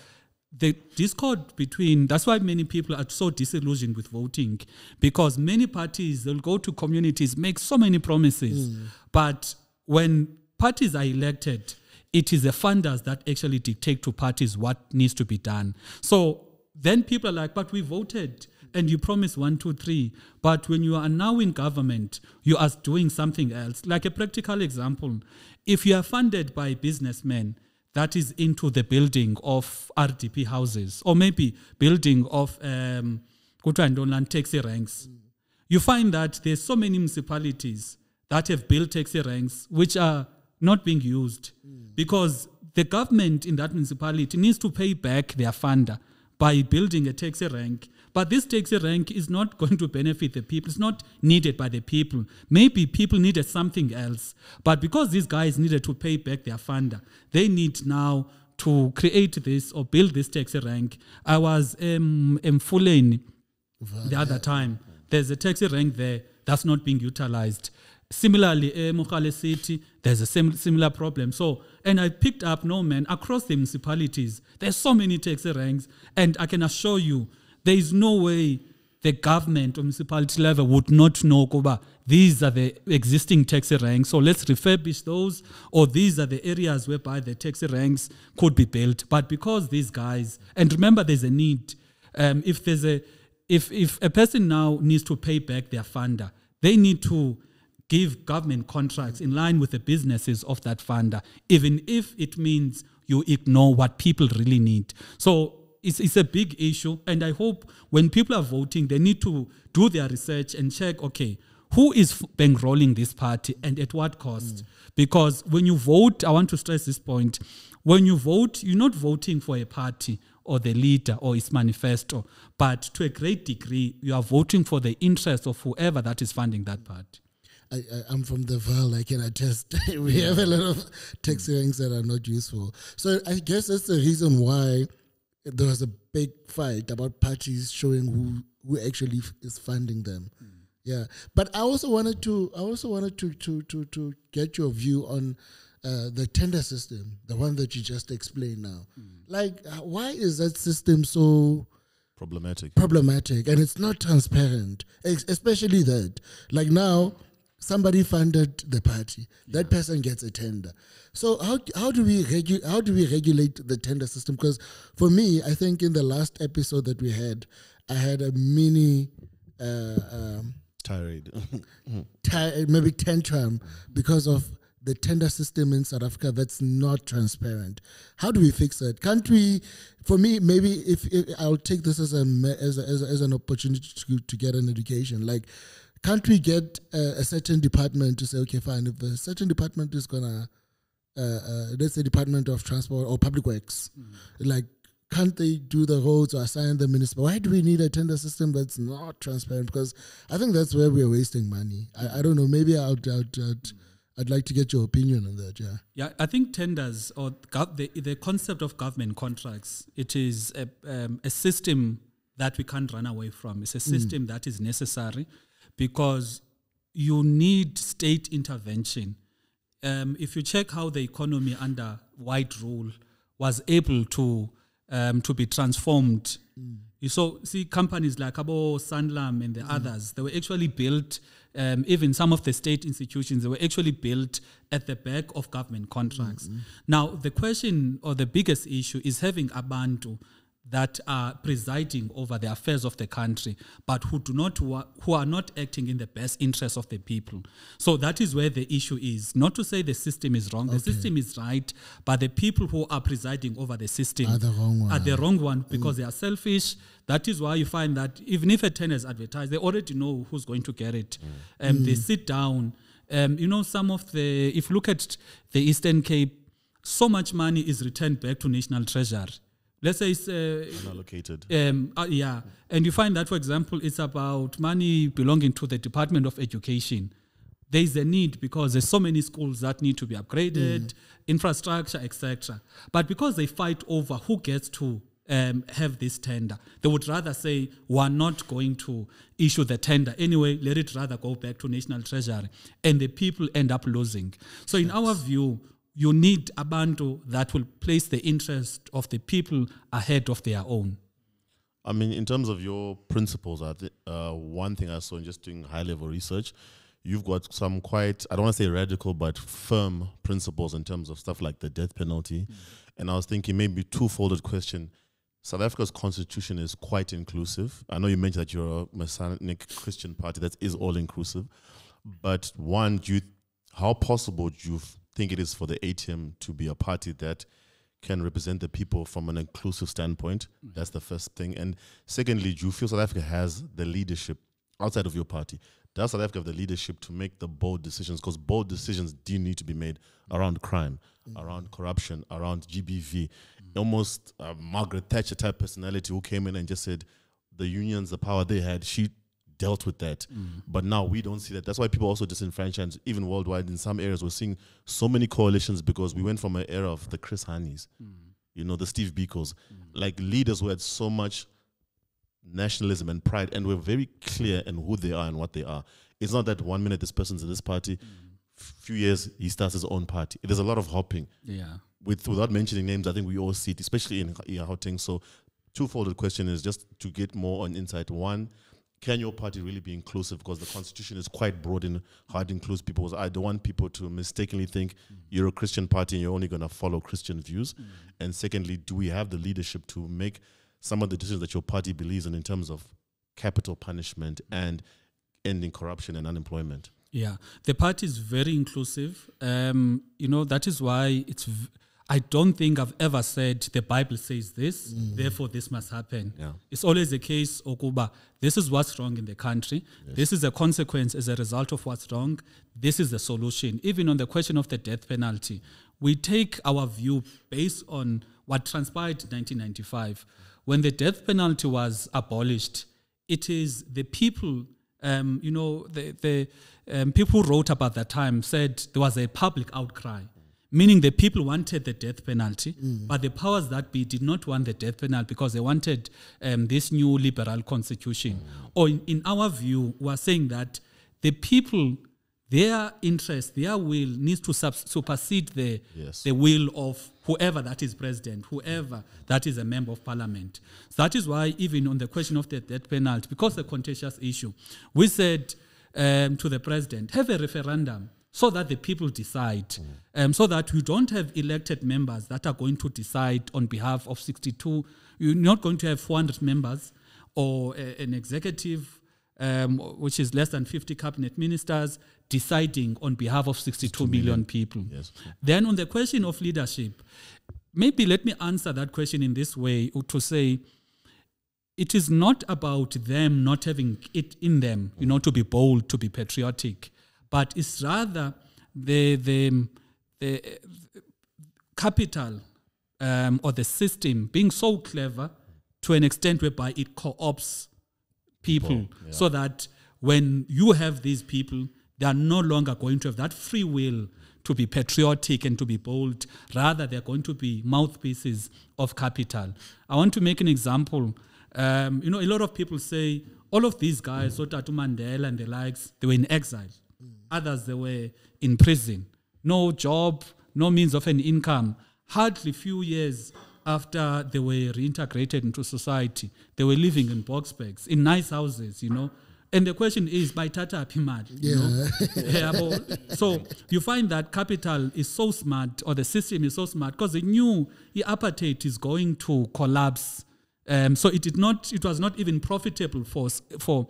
the discord between that's why many people are so disillusioned with voting because many parties they'll go to communities make so many promises but when parties are elected it is the funders that actually dictate to parties what needs to be done. So then people are like but we voted and you promise one two three. But when you are now in government you are doing something else. Like a practical example if you are funded by businessmen that is into the building of RDP houses or maybe building of um, yintoni taxi ranks. You find that there's so many municipalities that have built taxi ranks which are not being used because the government in that municipality needs to pay back their funder by building a taxi rank, But this taxi rank is not going to benefit the people. It's not needed by the people. Maybe people needed something else. But because these guys needed to pay back their funder, they need now to create this or build this taxi rank. I was um, in Fulani the other time. There's a taxi rank there that's not being utilized. Similarly, uh, Mogale City, there's a sim- similar problem. So, and I picked up, no man, across the municipalities, there's so many taxi ranks, and I can assure you, there is no way the government or municipality level would not know Kuba, these are the existing taxi ranks, so let's refurbish those, or these are the areas whereby the taxi ranks could be built. But because these guys, and remember, there's a need. Um, if there's a if if a person now needs to pay back their funder, they need to give government contracts in line with the businesses of that funder, even if it means you ignore what people really need. So it's, it's a big issue, and I hope when people are voting, they need to do their research and check, okay, who is bankrolling this party and at what cost? Mm. Because when you vote, I want to stress this point, when you vote, you're not voting for a party or the leader or its manifesto, but to a great degree, you are voting for the interest of whoever that is funding that party. I, I'm from the Vaal. I can attest. we have a lot of taxi ranks that are not useful. So I guess that's the reason why there was a big fight about parties showing who who actually f- is funding them. Yeah, but I also wanted to I also wanted to to to to get your view on uh, the tender system, the one that you just explained now. Like, uh, why is that system so? Problematic. problematic and it's not transparent ex- especially that like now somebody funded the party that person gets a tender so how, how do we regu- how do we regulate the tender system because for me i think in the last episode that we had i had a mini uh, um, Tirade. ti- maybe tantrum because of the tender system in South Africa that's not transparent. How do we fix that? Can't we? For me, maybe if, if I'll take this as a as a, as, a, as an opportunity to to get an education, like. Can't we get uh, a certain department to say, okay, fine, if the certain department is gonna, uh, uh, let's say, Department of Transport or Public Works, like, can't they do the roads or assign the municipal? Why do we need a tender system that's not transparent? Because I think that's where we're wasting money. I, I don't know. Maybe I'd, I'd, I'd, I'd like to get your opinion on that. Yeah. Yeah, I think tenders or gov- the, the concept of government contracts, it is a, um, a system that we can't run away from. It's a system that is necessary because you need state intervention. Um, if you check how the economy under white rule was able to um, to be transformed, you saw see companies like Abo Sanlam and the others. They were actually built. Um, even some of the state institutions they were actually built at the back of government contracts. Now the question or the biggest issue is having abantu that are presiding over the affairs of the country, but who do not who are not acting in the best interest of the people. So that is where the issue is. Not to say the system is wrong. The system is right, but the people who are presiding over the system Are the wrong one. Are one. the wrong one because they are selfish. That is why you find that even if a tender is advertised, they already know who's going to get it. Um, They sit down. Um, you know, some of the if you look at the Eastern Cape, so much money is returned back to national treasury. Let's say it's uh, Unallocated. um, uh, yeah, and you find that, for example, it's about money belonging to the Department of Education. There is a need because there's so many schools that need to be upgraded, infrastructure, etc. But because they fight over who gets to um, have this tender, they would rather say we're not going to issue the tender anyway. Let it rather go back to National Treasury, and the people end up losing. So, in our view, you need a abantu that will place the interest of the people ahead of their own. I mean, in terms of your principles, I uh, one thing I saw in just doing high level research, you've got some quite, I don't want to say radical, but firm principles in terms of stuff like the death penalty. And I was thinking maybe two-folded question. South Africa's constitution is quite inclusive. I know you mentioned that you're a Messianic Christian party that is all inclusive. But one, do you, how possible do you think it is for the ATM to be a party that can represent the people from an inclusive standpoint? That's the first thing. And secondly, do you feel South Africa has the leadership outside of your party? Does South Africa have the leadership to make the bold decisions? Because bold decisions do need to be made around crime, mm-hmm. around corruption, around GBV. Almost a Margaret Thatcher type personality who came in and just said, the unions, the power they had, she dealt with that. Mm. But now we don't see that. That's why people also disenfranchised, even worldwide. In some areas, we're seeing so many coalitions because we went from an era of the Chris Hanis, mm. you know, the Steve Bikos, mm. like leaders who had so much nationalism and pride, and we're very clear in who they are and what they are. It's not that one minute this person's in this party, few years he starts his own party. There's a lot of hopping. Yeah. With without mentioning names, I think we all see it, especially in Gauteng. So, twofold question is just to get more on insight. One, can your party really be inclusive? Because the constitution is quite broad in how it includes people. I don't want people to mistakenly think you're a Christian party and you're only going to follow Christian views. And secondly, do we have the leadership to make some of the decisions that your party believes in in terms of capital punishment and ending corruption and unemployment? Yeah, the party is very inclusive. Um, you know that is why it's. V- I don't think I've ever said the Bible says this, therefore this must happen. Yeah. It's always the case, Okuba. This is what's wrong in the country. This is a consequence as a result of what's wrong. This is the solution. Even on the question of the death penalty, we take our view based on what transpired in 1995 when the death penalty was abolished. It is the people um, you know, the, the um, people who wrote about that time said there was a public outcry, meaning the people wanted the death penalty, but the powers that be did not want the death penalty because they wanted um, this new liberal constitution. Or in, in our view, we're saying that the people, their interest, their will needs to sub- supersede the, Yes. the will of whoever that is president, whoever that is a member of parliament. So that is why, even on the question of the death penalty, because a contentious issue, we said um, to the president, have a referendum so that the people decide, um, so that we don't have elected members that are going to decide on behalf of 62. You're not going to have 400 members or a- an executive um, which is less than 50 cabinet ministers, deciding on behalf of 62 million people. Yes. Then, on the question of leadership, maybe let me answer that question in this way to say it is not about them not having it in them, you know, to be bold, to be patriotic, but it's rather the, the, the capital um, or the system being so clever to an extent whereby it co-opts people. So that when you have these people they are no longer going to have that free will to be patriotic and to be bold. Rather they're going to be mouthpieces of capital. I want to make an example. Um, you know a lot of people say all of these guys so tatu mandela and the likes they were in exile others they were in prison. No job no means of an income. Hardly few years after they were reintegrated into society. They were living in box bags in nice houses you know. And the question is by tata pimad you know? Yeah, so you find that capital is so smart or the system is so smart because they knew the apartheid is going to collapse. Um, so it did not it was not even profitable for for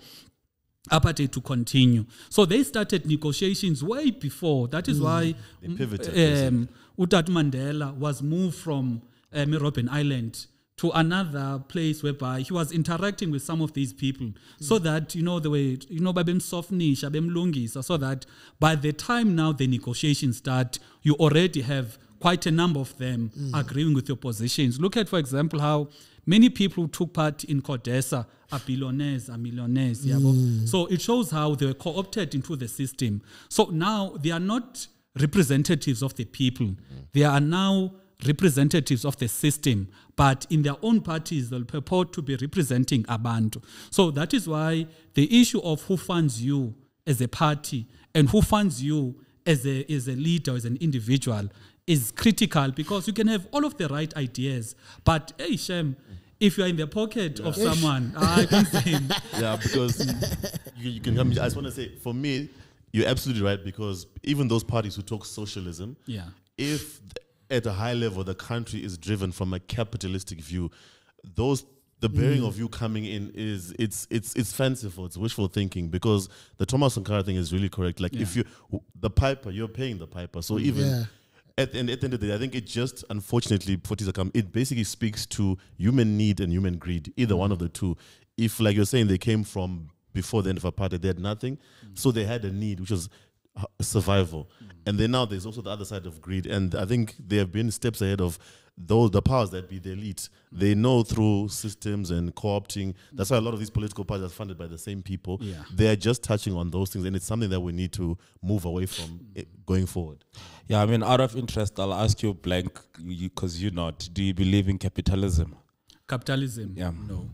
apartheid to continue. So they started negotiations way before. That is why They pivoted, um, Utatu Mandela was moved from um, Robben Island to another place whereby he was interacting with some of these people. So that you know the way you know babem sofnisha bemlungisa so that by the time now the negotiations start you already have quite a number of them agreeing with your positions. Look at for example how many people who took part in Codesa are billionaires, are millionaires. yabo. Mm. So it shows how they were co-opted into the system. So now they are not representatives of the people. Mm. They are now representatives of the system, but in their own parties, they'll purport to be representing Abantu. So that is why the issue of who funds you as a party and who funds you as a, as a leader, as an individual, is critical because you can have all of the right ideas, but hey, Shem, if you are in the pocket of someone, I can't say him. yeah, because you, you can come. I just want to say, for me, you're absolutely right because even those parties who talk socialism, Yeah. if th- at a high level the country is driven from a capitalistic view, those the bearing mm. of you coming in is it's it's it's fanciful, it's wishful thinking because the Thomas Sankara thing is really correct. Like if you the piper, you're paying the piper. So even Yeah. At the, end, at the end of the day, I think it just unfortunately for Tizakam, it basically speaks to human need and human greed, either one of the two. If like you're saying they came from before the end of apartheid, they had nothing, so they had a need, which was uh, survival. And then now there's also the other side of greed. And I think they have been steps ahead of those the powers that be the elite. They know through systems and co-opting. That's why a lot of these political parties are funded by the same people. Yeah. They are just touching on those things, and it's something that we need to move away from eh, going forward. Yeah, I mean, out of interest, I'll ask you blank because you, are not. Do you believe in capitalism? Capitalism. Yeah. No.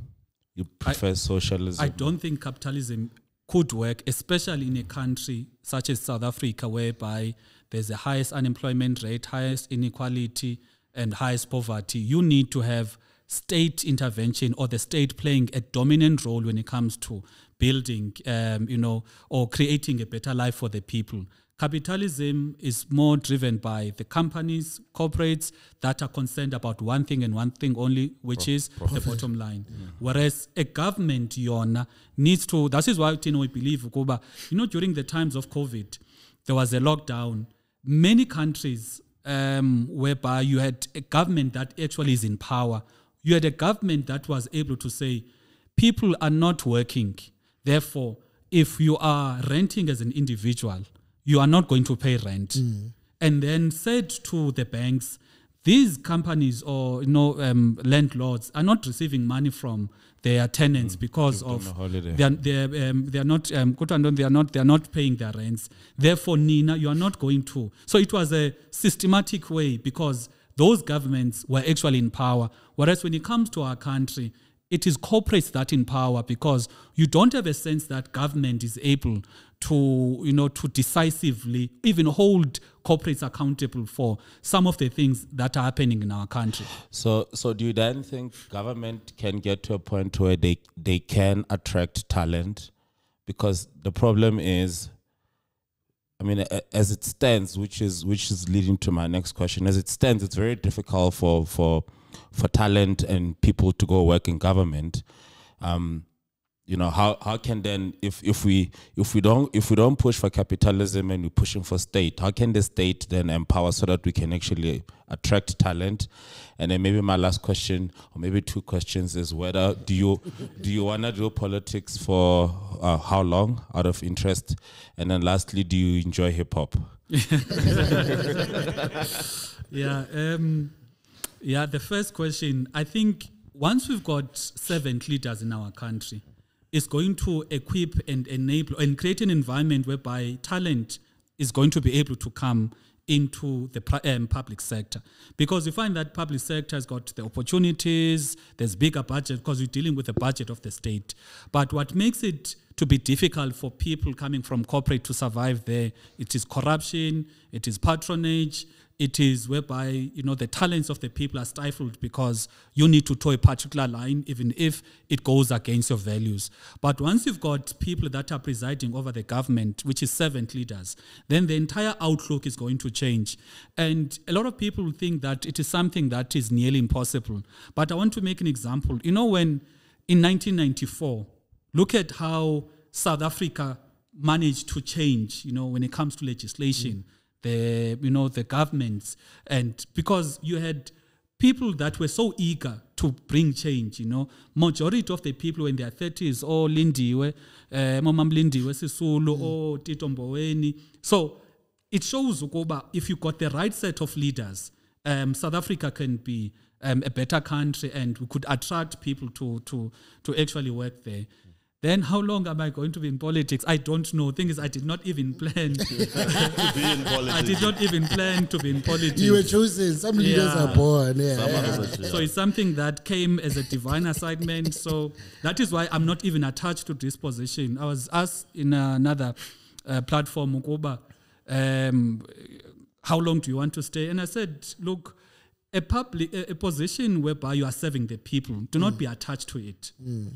You prefer socialism? I don't think capitalism could work, especially in a country such as South Africa, whereby there's the highest unemployment rate, highest inequality, and highest poverty. You need to have state intervention or the state playing a dominant role when it comes to building, um, you know, or creating a better life for the people. Capitalism is more driven by the companies, corporates that are concerned about one thing and one thing only, which is the bottom line. Whereas a government, yona, needs to, that is why you know, we believe, you know, during the times of COVID, there was a lockdown. Many countries um, whereby you had a government that actually is in power. You had a government that was able to say, people are not working. Therefore, if you are renting as an individual, you are not going to pay rent. And then said to the banks, these companies or you know um, landlords are not receiving money from their tenants because Give them of a holiday. they are, they are, um, they are not um, they are not they are not paying their rents. Therefore, Nina, you are not going to. So it was a systematic way because those governments were actually in power. Whereas when it comes to our country, it is corporates that in power because you don't have a sense that government is able to you know to decisively even hold corporates accountable for some of the things that are happening in our country. So, so do you then think government can get to a point where they they can attract talent? Because the problem is, I mean, as it stands, which is which is leading to my next question. As it stands, it's very difficult for for for talent and people to go work in government. Um, you know how how can then if if we if we don't if we don't push for capitalism and we're pushing for state how can the state then empower so that we can actually attract talent and then maybe my last question or maybe two questions is whether do you do you want to do politics for uh, how long out of interest and then lastly do you enjoy hip hop Yeah. Um, yeah. The first question, I think, once we've got servant leaders in our country, it's going to equip and enable and create an environment whereby talent is going to be able to come into the um, public sector. Because you find that public sector has got the opportunities there's bigger budget because you're dealing with the budget of the state. But what makes it to be difficult for people coming from corporate to survive there it is corruption it is patronage it is whereby you know the talents of the people are stifled because you need to toe a particular line even if it goes against your values. But once you've got people that are presiding over the government which is servant leaders then the entire outlook is going to change. And a lot of people think that it is something that is nearly impossible. But i want to make an example. You know when in 1994 look at how south africa managed to change you know when it comes to legislation the you know the governments. And because you had people that were so eager to bring change you know. Majority of the people in their 30s oh lindiwe um omamlindiwe sisulu oh tito mboweni. So it shows ukuba if you got the right set of leaders um, south africa can be um, a better country and we could attract people to to to actually work there then how long am I going to be in politics? I don't know. Thing is, I did not even plan. To, be in politics. I did not even plan to be in politics. You were chosen. Some leaders Yeah. are born. Yeah. Some yeah. So it's something that came as a divine assignment. So that is why I'm not even attached to this position. I was asked in another uh, platform, Ukuba, um, how long do you want to stay? And I said, look, a public a, a position whereby you are serving the people, do not be attached to it,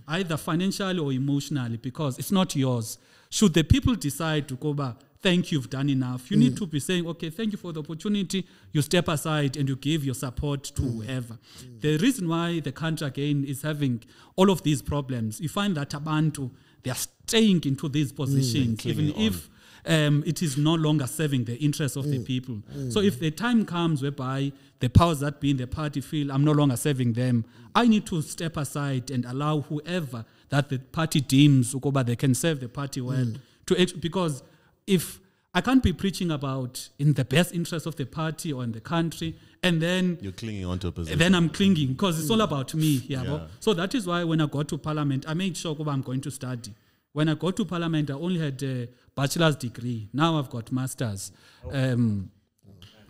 either financially or emotionally, because it's not yours. Should the people decide to go back, thank you, you've done enough. You need to be saying, okay, thank you for the opportunity. You step aside and you give your support to whoever. The reason why the country again is having all of these problems, you find that Abantu, they are staying into these positions, even if um, it is no longer serving the interests of the mm. people. Mm. So if the time comes whereby the powers that be in the party feel I'm no longer serving them, I need to step aside and allow whoever that the party deems ukuba they can serve the party well mm. to act- because if I can't be preaching about in the best interest of the party or in the country, and then You're clinging onto a position. then I'm clinging because it's all about me. Yeah. Yeah. So that is why when I got to parliament, I made sure Kuba, I'm going to study. When I got to parliament, I only had a bachelor's degree. Now I've got master's. Um,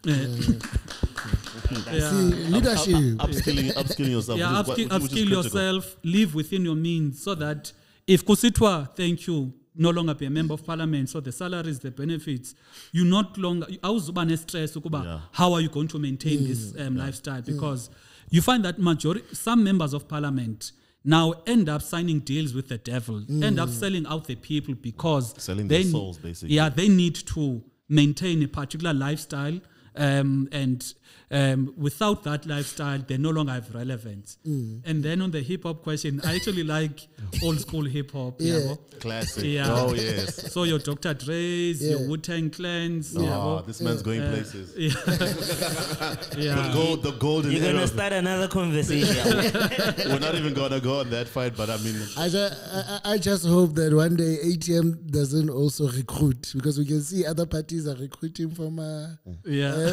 uh, yeah. See, leadership. upskilling, upskilling yourself. yeah, which upskill, what- which upskill yourself, live within your means, so that if kusitwa, thank you, no longer be a member of parliament, so the salaries, the benefits, you not longer, awuzuba stress Yeah. how are you going to maintain this um, lifestyle? Because you find that majority, some members of parliament now end up signing deals with the devil, end up selling out the people because Selling they their souls, basically. Yeah, they need to maintain a particular lifestyle. Um, and um, without that lifestyle, they no longer have relevance. And then on the hip hop question, I actually like old school hip hop. Yeah. yabo. Classic. Yeah. Oh, yes. So your Dr. Dre's, your Yeah. Wu Tang Clans. Oh, yabo. this man's going places. The, Yeah. gold, the golden You're gonna start another conversation. We're not even gonna go on that fight, but I mean, I just, I, I I just hope that one day ATM doesn't also recruit because we can see other parties are recruiting from. Uh, Yeah.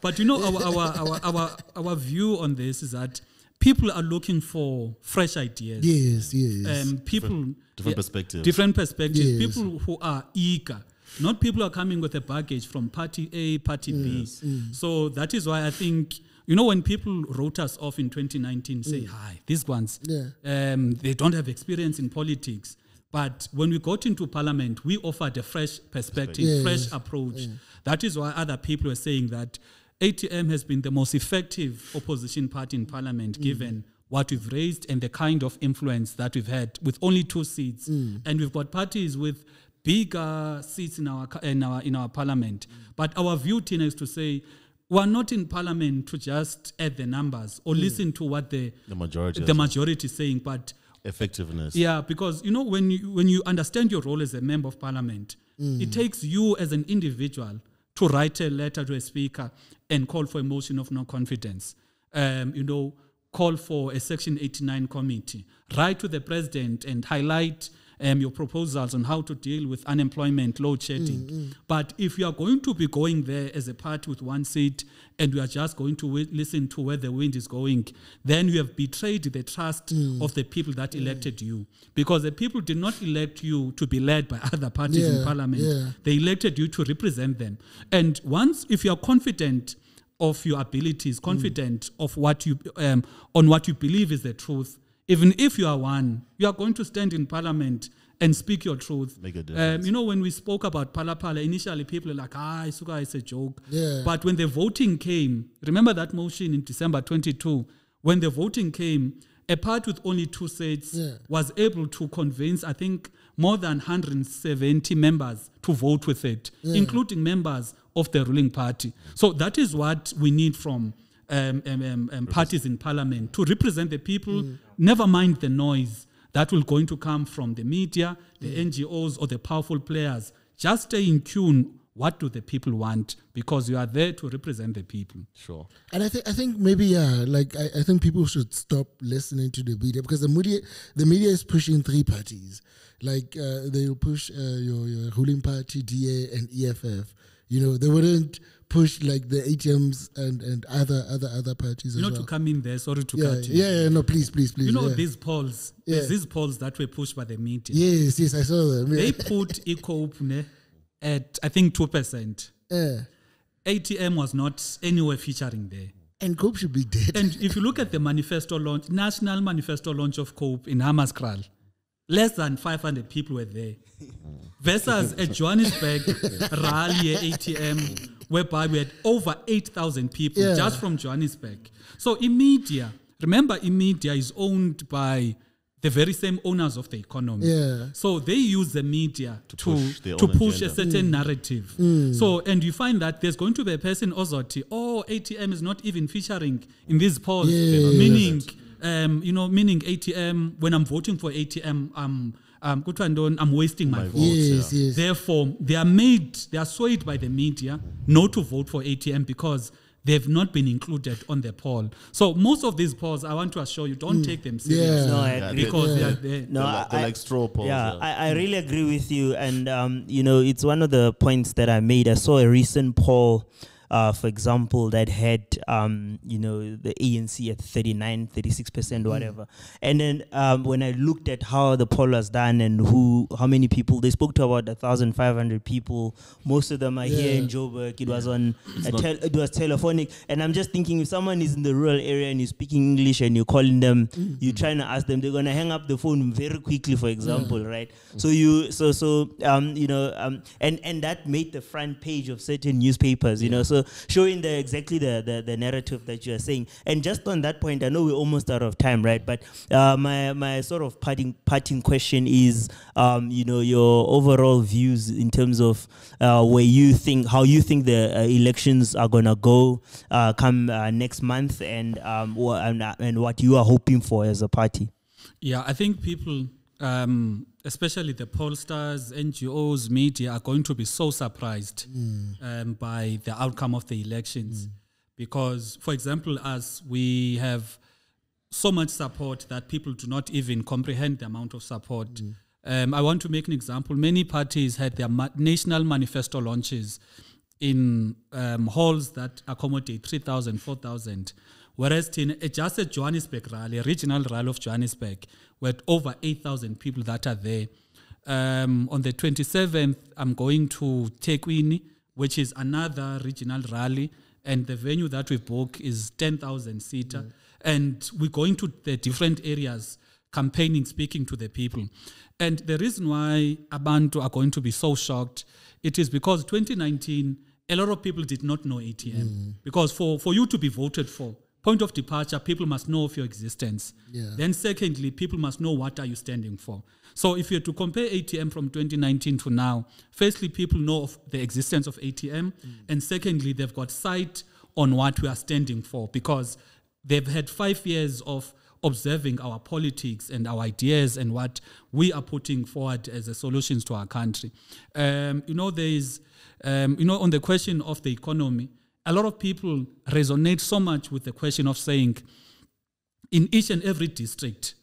But you know, our, our, our, our, our view on this is that people are looking for fresh ideas. yes, yes. Um, people different perspectives. different perspectives. Yes. People who are eager, not people who are coming with a baggage from party A, party B. Mm. So that is why I think you know when people wrote us off in 2019, say, "Hi, these ones, Mm. Yeah. um, they don't have experience in politics." But when we got into parliament, we offered a fresh perspective, Yes. fresh approach. That is why other people were saying that ATM has been the most effective opposition party in parliament, mm. given what we've raised and the kind of influence that we've had with only two seats. Mm. And we've got parties with bigger seats in our, in our, in our parliament. Mm. But our view, Tina, is to say, we're not in parliament to just add the numbers or listen to what the, the majority. the majority is saying, but effectiveness. yeah, because you know when you when you understand your role as a member of parliament, it takes you as an individual to write a letter to a speaker and call for a motion of no confidence. Um, you know, call for a Section 89 committee. Write to the president and highlight um, your proposals on how to deal with unemployment, load shedding. But if you are going to be going there as a party with one seat and we are just going to wait, listen to where the wind is going, then you have betrayed the trust of the people that elected you. Because the people did not elect you to be led by other parties in parliament. yeah. They elected you to represent them. And once, if you are confident of your abilities, confident of what you um, on what you believe is the truth, even if you are one, you are going to stand in parliament and speak your truth. Make a Um, difference. you know, when we spoke about Phala Phala, initially people were like, ah, Isuka is a joke. Yeah. But when the voting came, remember that motion in December 22, when the voting came, a part with only two seats Yeah. was able to convince, I think, more than 170 members to vote with it, including members of the ruling party. So that is what we need from um, um, um, um, parties in parliament to represent the people, never mind the noise that will going to come from the media, the NGOs, or the powerful players. Just stay in tune. What do the people want? Because you are there to represent the people. Sure. And I think I think maybe yeah, like I, I think people should stop listening to the media because the media the media is pushing three parties. Like uh, they'll push uh, your your ruling party, DA and EFF. You know, they wouldn't push like the ATMs and, and other other other parties You know, well. to come in there, sorry to yeah, cut you. yeah, yeah, no, please, please, please. You know, yeah. these polls, Yeah. there's these polls that were pushed by the media. Yes, yes, I saw them. They put ECOP ne, at, I think, 2%. yeah. ATM was not anywhere featuring there. And Cope should be dead. And if you look at the manifesto launch, national manifesto launch of COPE in Hammanskraal, less than 500 people were there. Versus a Johannesburg rally ATM, whereby we had over 8,000 people Yeah. just from Johannesburg. So Imedia, remember Imedia is owned by the very same owners of the economy. Yeah. So they use the media to, to push push, to own push a agenda. certain mm. narrative. Mm. So, and you find that there's going to be a person Ozoti, oh, ATM is not even featuring in these polls, Yes. meaning, um, you know, meaning ATM. When I'm voting for ATM, um, um, good one, don't- I'm wasting my, My vote. vote. yes, yes. Therefore, they are made, they are swayed by the media not to vote for ATM because they've not been included on the poll. So most of these polls, I want to assure you, don't take them seriously Yeah. No, I agree. because Yeah. they are there. No, they're, like, they're I- like straw polls. yeah, yeah. I, I really agree with you. And, um, you know, it's one of the points that I made. I saw a recent poll, uh, for example, that had, um, you know, the ANC at 39, 36%, whatever. And then um, when I looked at how the poll was done and who, how many people, they spoke to about 1,500 people. Most of them are here in Joburg. It was on, a tel- it was telephonic. And I'm just thinking if someone is in the rural area and you're speaking English and you're calling them, you're trying to ask them, they're going to hang up the phone very quickly, for example, right? So you, so, so, um, you know, um, and, and that made the front page of certain newspapers, you know, so showing the exactly the, the, the narrative that you are saying. And just on that point, I know we're almost out of time, right? But uh, my, my sort of parting, parting question is, um, you know, your overall views in terms of uh, where you think, how you think the uh, elections are going to go uh, come uh, next month and, um, and, uh, and what you are hoping for as a party. Yeah, I think people, um, especially the pollsters, NGOs, media, are going to be so surprised um, by the outcome of the elections. Because, for example, as we have so much support that people do not even comprehend the amount of support. Um, I want to make an example. Many parties had their ma- national manifesto launches in um, halls that accommodate 3,000, 4,000. Whereas in, uh, just at Johannesburg rally, a regional rally of Johannesburg, with over 8,000 people that are there. Um, on the 27th, I'm going to Tekwini, which is another regional rally, and the venue that we book is 10,000 seater. And we're going to the different areas, campaigning, speaking to the people. And the reason why Abantu are going to be so shocked, it is because 2019, a lot of people did not know ATM. Because for, for you to be voted for, point of departure, people must know of your existence. Yeah. Then secondly, people must know what are you standing for. So if you're to compare ATM from 2019 to now, firstly, people know of the existence of ATM, and secondly, they've got sight on what we are standing for because they've had five years of observing our politics and our ideas and what we are putting forward as a solutions to our country. Um, you know, there is, um, you know, on the question of the economy, a lot of people resonate so much with the question of saying, in each and every district,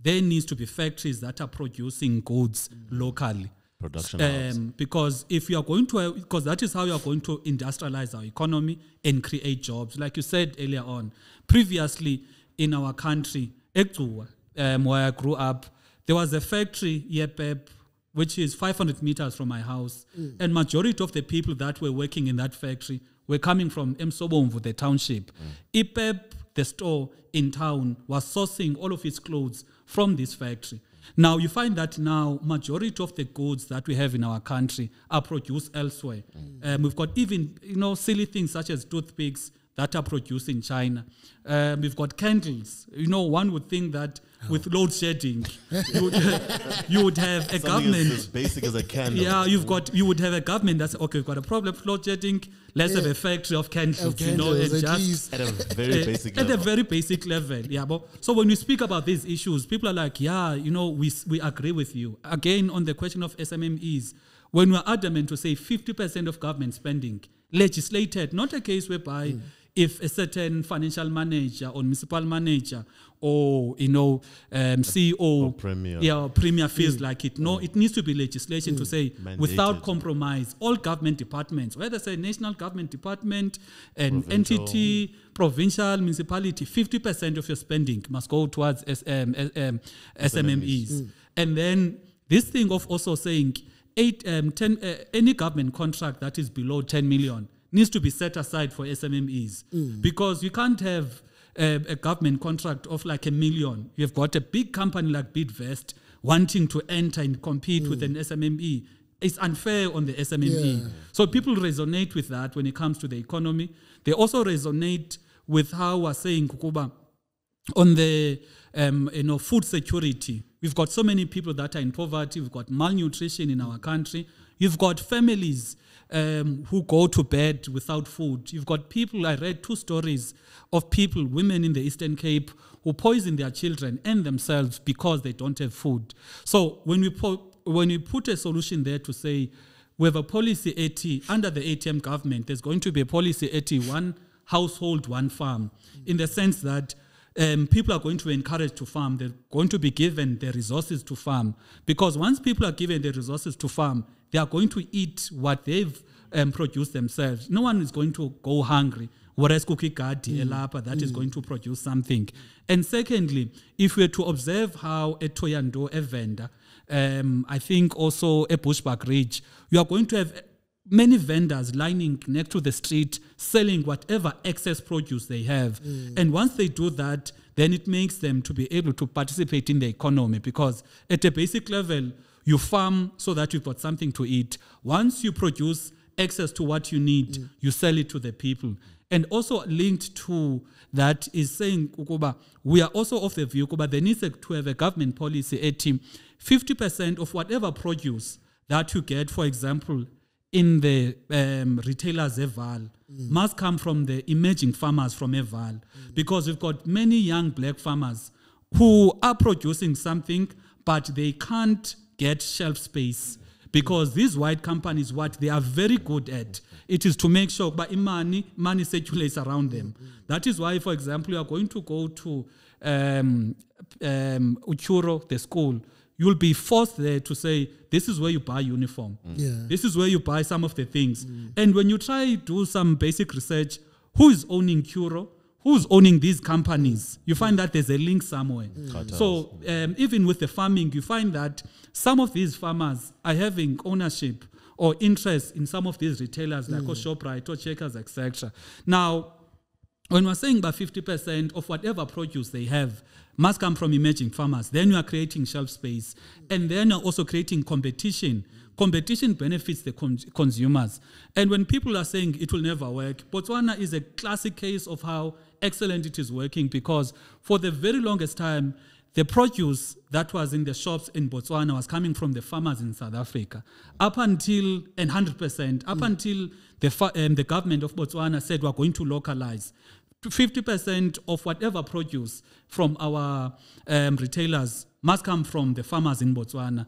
there needs to be factories that are producing goods locally. Production hubs. Um, because if you are going to, because that is how you are going to industrialize our economy and create jobs. Like you said earlier on, previously in our country, Ektuwa, um, where I grew up, there was a factory, Yepep, which is 500 meters from my house. And majority of the people that were working in that factory were coming from Msobomvu, the township. IPEP, the store in town, was sourcing all of its clothes from this factory. Now you find that now majority of the goods that we have in our country are produced elsewhere. Um, we've got even you know silly things such as toothpicks that are produced in China. Um, we've got candles. You know, one would think that with load shedding, you would, you would have a Something government. as, as basic as a candle. Yeah, you've got you would have a government that's okay. We've got a problem with load shedding. Let's have a factory of candles. Of you know, candles, and at just. At a very basic at a level. very basic level yeah but so when we speak about these issues people are like yeah you know we we agree with you again on the question of smmes when we're adamant to say 50% of government spending legislated not a case whereby Hmm. if a certain financial manager or municipal manager or you know um, ceo or premier. yeah or premier feels like it. No it needs to be legislation to say without compromise all government departments whether it's a national government department an Provincial. entity provincial municipality 50% of your spending must go towards S- um, S- um, SMMEs and then this thing of also saying eight um, 10 uh, any government contract that is below 10 million needs to be set aside for SMMEs because you can't have a, a government contract of like a million you've got a big company like Bidvest wanting to enter and compete with an SMME it's unfair on the SMME. Yeah. So people resonate with that when it comes to the economy. They also resonate with how we're saying Kukuba on the um, you know food security. We've got so many people that are in poverty. We've got malnutrition in our country. You've got families um, who go to bed without food. You've got people. I read two stories of people, women in the Eastern Cape, who poison their children and themselves because they don't have food. So when we when we put a solution there to say we have a policy 80 under the ATM government, there's going to be a policy 81 household, one farm, in the sense that um, people are going to be encouraged to farm. They're going to be given the resources to farm. Because once people are given the resources to farm, they are going to eat what they've um, produced themselves. No one is going to go hungry. Whereas cookie gadi elapa that is going to produce something. And secondly, if we are to observe how a Thohoyandou, a vendor, um, I think also a Bushbuckridge, you are going to have many vendors lining next to the street selling whatever excess produce they have. Mm. And once they do that, then it makes them to be able to participate in the economy because at a basic level, you farm so that you've got something to eat. Once you produce access to what you need, mm. you sell it to the people. And also linked to that is saying ukuba we are also of the view ukuba there needs to have a government policy a team 50% of whatever produce that you get, for example, in the um, retailers Eval must come from the emerging farmers from Eval because we've got many young black farmers who are producing something but they can't get shelf space because these white companies what they are very good at it is to make sure but money money circulates around them. That is why for example you are going to go to um, um, Uchuro, the school you'll be forced there to say this is where you buy uniform. Mm. Yeah. this is where you buy some of the things. Mm. And when you try to do some basic research who is owning Curo who's owning these companies? You find that there's a link somewhere. Mm. So um, even with the farming you find that some of these farmers are having ownership or interest in some of these retailers like Shoprite or Checkers etc now when we're saying about 50% of whatever produce they have must come from emerging farmers, then you are creating shelf space. And then you're also creating competition. Competition benefits the con- consumers. And when people are saying it will never work, Botswana is a classic case of how excellent it is working because for the very longest time, the produce that was in the shops in Botswana was coming from the farmers in South Africa. Up until, and 100%, up until the, um, the government of Botswana said we're going to localize. 50% of whatever produce from our um, retailers must come from the farmers in Botswana.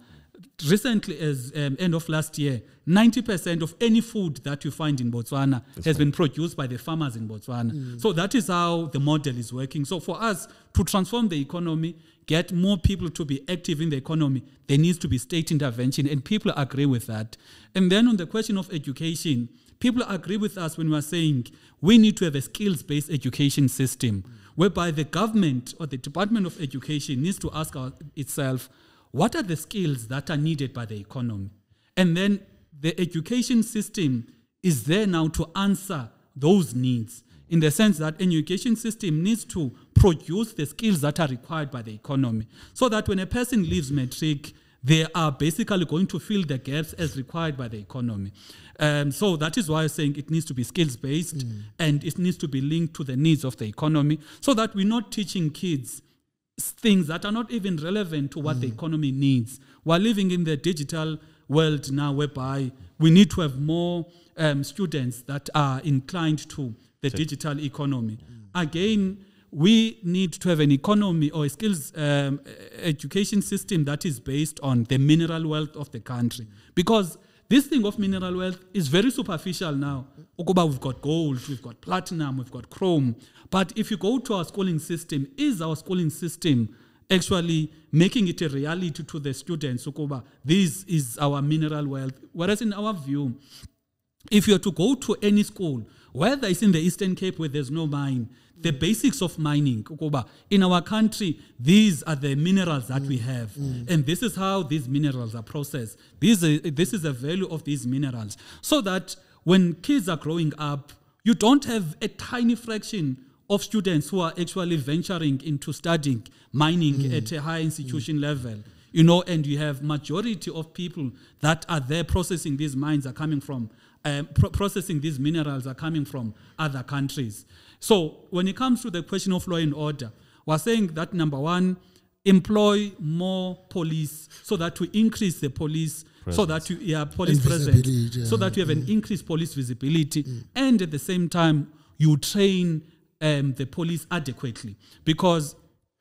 Recently, as um, end of last year, 90% of any food that you find in Botswana has been produced by the farmers in Botswana. So that is how the model is working. So for us to transform the economy, get more people to be active in the economy, there needs to be state intervention, and people agree with that. And then on the question of education, people agree with us when we are saying we need to have a skills based education system whereby the government or the Department of Education needs to ask our, itself what are the skills that are needed by the economy? And then the education system is there now to answer those needs in the sense that an education system needs to produce the skills that are required by the economy so that when a person leaves matric they are basically going to fill the gaps as required by the economy. Um, so that is why I'm saying it needs to be skills based and it needs to be linked to the needs of the economy so that we're not teaching kids things that are not even relevant to what the economy needs. We're living in the digital world now whereby we need to have more um, students that are inclined to the digital economy. Again, we need to have an economy or a skills um, education system that is based on the mineral wealth of the country. Because this thing of mineral wealth is very superficial now. Ukuba we've got gold, we've got platinum, we've got chrome. But if you go to our schooling system, is our schooling system actually making it a reality to the students? Ukuba this is our mineral wealth. Whereas in our view, if you're to go to any school, whether it's in the Eastern Cape where there's no mine, the basics of mining, ukuba, in our country, these are the minerals that we have. And this is how these minerals are processed. These are, this is the value of these minerals. So that when kids are growing up, you don't have a tiny fraction of students who are actually venturing into studying mining at a high institution level you know and you have majority of people that are there processing these mines are coming from um, pro- processing these minerals are coming from other countries so when it comes to the question of law and order we're saying that number one employ more police so that we increase the police so that you yeah police And presence visibility, so that you have an increased police visibility and at the same time you train um, the police adequately. Because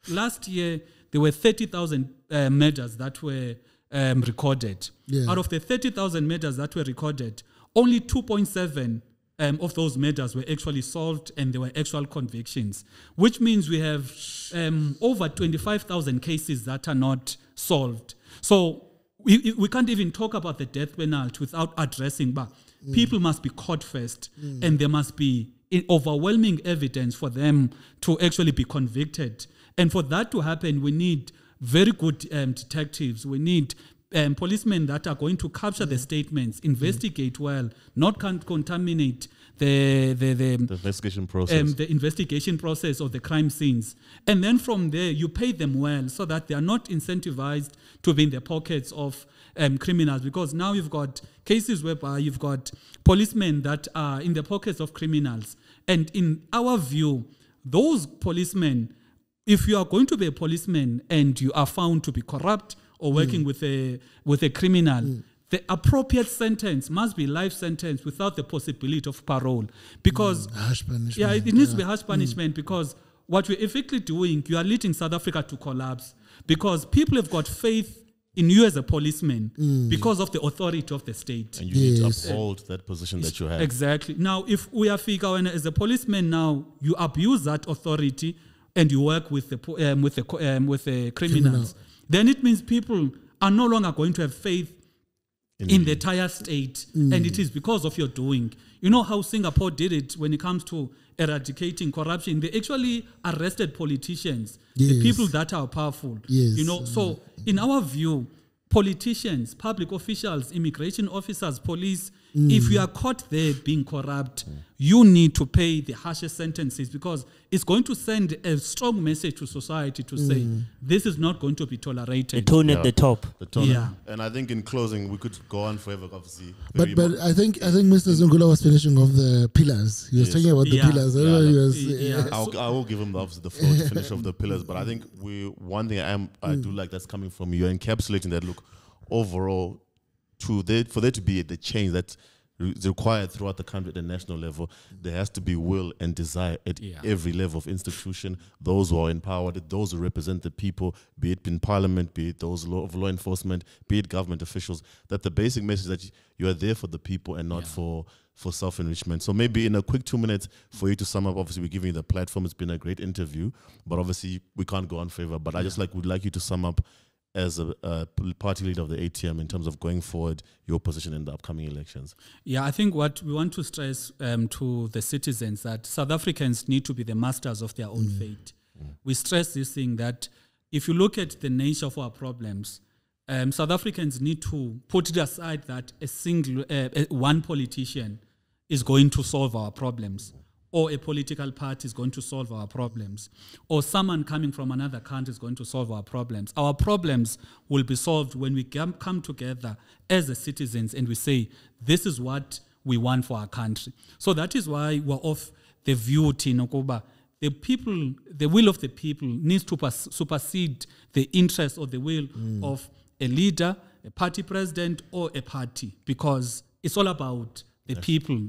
last year there were 30,000 uh, murders that were um, recorded. Yeah. out of the 30,000 murders that were recorded only 2.7 um, of those murders were actually solved and there were actual convictions, which means we have um, over 25,000 cases that are not solved. So we, we can't even talk about the death penalty without addressing, but people must be caught first and there must be overwhelming evidence for them to actually be convicted. And for that to happen, we need very good um, detectives. We need um, policemen that are going to capture the statements, investigate well, not con- contaminate the the the, The investigation process. um, the investigation process of the crime scenes. And then from there, you pay them well so that they are not incentivized to be in the pockets of um, criminals. Because now you've got cases whereby you've got policemen that are in the pockets of criminals. And in our view, those policemen, if you are going to be a policeman and you are found to be corrupt or working mm. with a with a criminal, mm. the appropriate sentence must be life sentence without the possibility of parole. Because mm. Harsh punishment. yeah, it, it needs to be harsh punishment because what we're effectively doing, you are leading South Africa to collapse because people have got faith in you as a policeman because of the authority of the state. and you need to uphold that position that you have. Exactly. Now, if we are figure when as a policeman now, you abuse that authority and you work with the um, with the um, with the criminals, then it means people are no longer going to have faith in the entire state, mm. and it is because of your doing. You know how Singapore did it when it comes to eradicating corruption. They actually arrested politicians, the people that are powerful. Yes. You know, so in our view, politicians, public officials, immigration officers, police, if you are caught there being corrupt, you need to pay the harshest sentences because it's going to send a strong message to society to say this is not going to be tolerated. The tolerated. tone Yeah. at the top. The tone. Yeah. And I think in closing, we could go on forever, obviously. But but mu- I think I think Mr. Zungula was finishing off the pillars. He was Yes. talking about the pillars. I Yeah, remember he that- was, yeah. I'll, I will give him the, the floor to finish off the pillars. But I think we one thing I am I Mm. do like that's coming from you, you're encapsulating that look overall to there for there to be the change that is required throughout the country at the national level. There has to be will and desire at Yeah. every level of institution. Those who are empowered, those who represent the people, be it in parliament, be it those law, of law enforcement, be it government officials. That the basic message that you- are there for the people and not for for self enrichment. So maybe in a quick two minutes for you to sum up. Obviously, we're giving you the platform. It's been a great interview, but obviously we can't go on forever. But I just like would like you to sum up as a party leader of the ATM in terms of going forward your position in the upcoming elections. Yeah, I think what we want to stress um, to the citizens that South Africans need to be the masters of their own fate. We stress this thing that if you look at the nature of our problems, um, South Africans need to put it aside that a single uh, uh, one politician is going to solve our problems or a political party is going to solve our problems or someone coming from another country is going to solve our problems our problems will be solved when we come, together as the citizens and we say this is what we want for our country. So that is why we're of the view tinokuba the people the will of the people needs to supersede the interest or the will mm. of a leader a party president or a party because it's all about the people.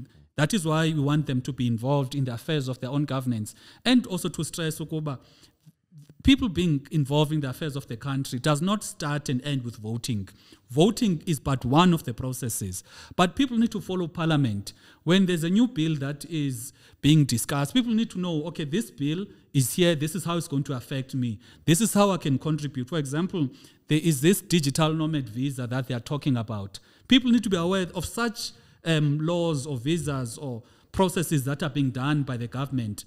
That is why we want them to be involved in the affairs of their own governance and also to stress ukuba people being involved in the affairs of the country does not start and end with voting. Voting is but one of the processes. But people need to follow parliament. When there's a new bill that is being discussed, people need to know, okay, this bill is here, this is how it's going to affect me. This is how I can contribute. For example, there is this digital nomad visa that they are talking about. People need to be aware of such um, laws or visas or processes that are being done by the government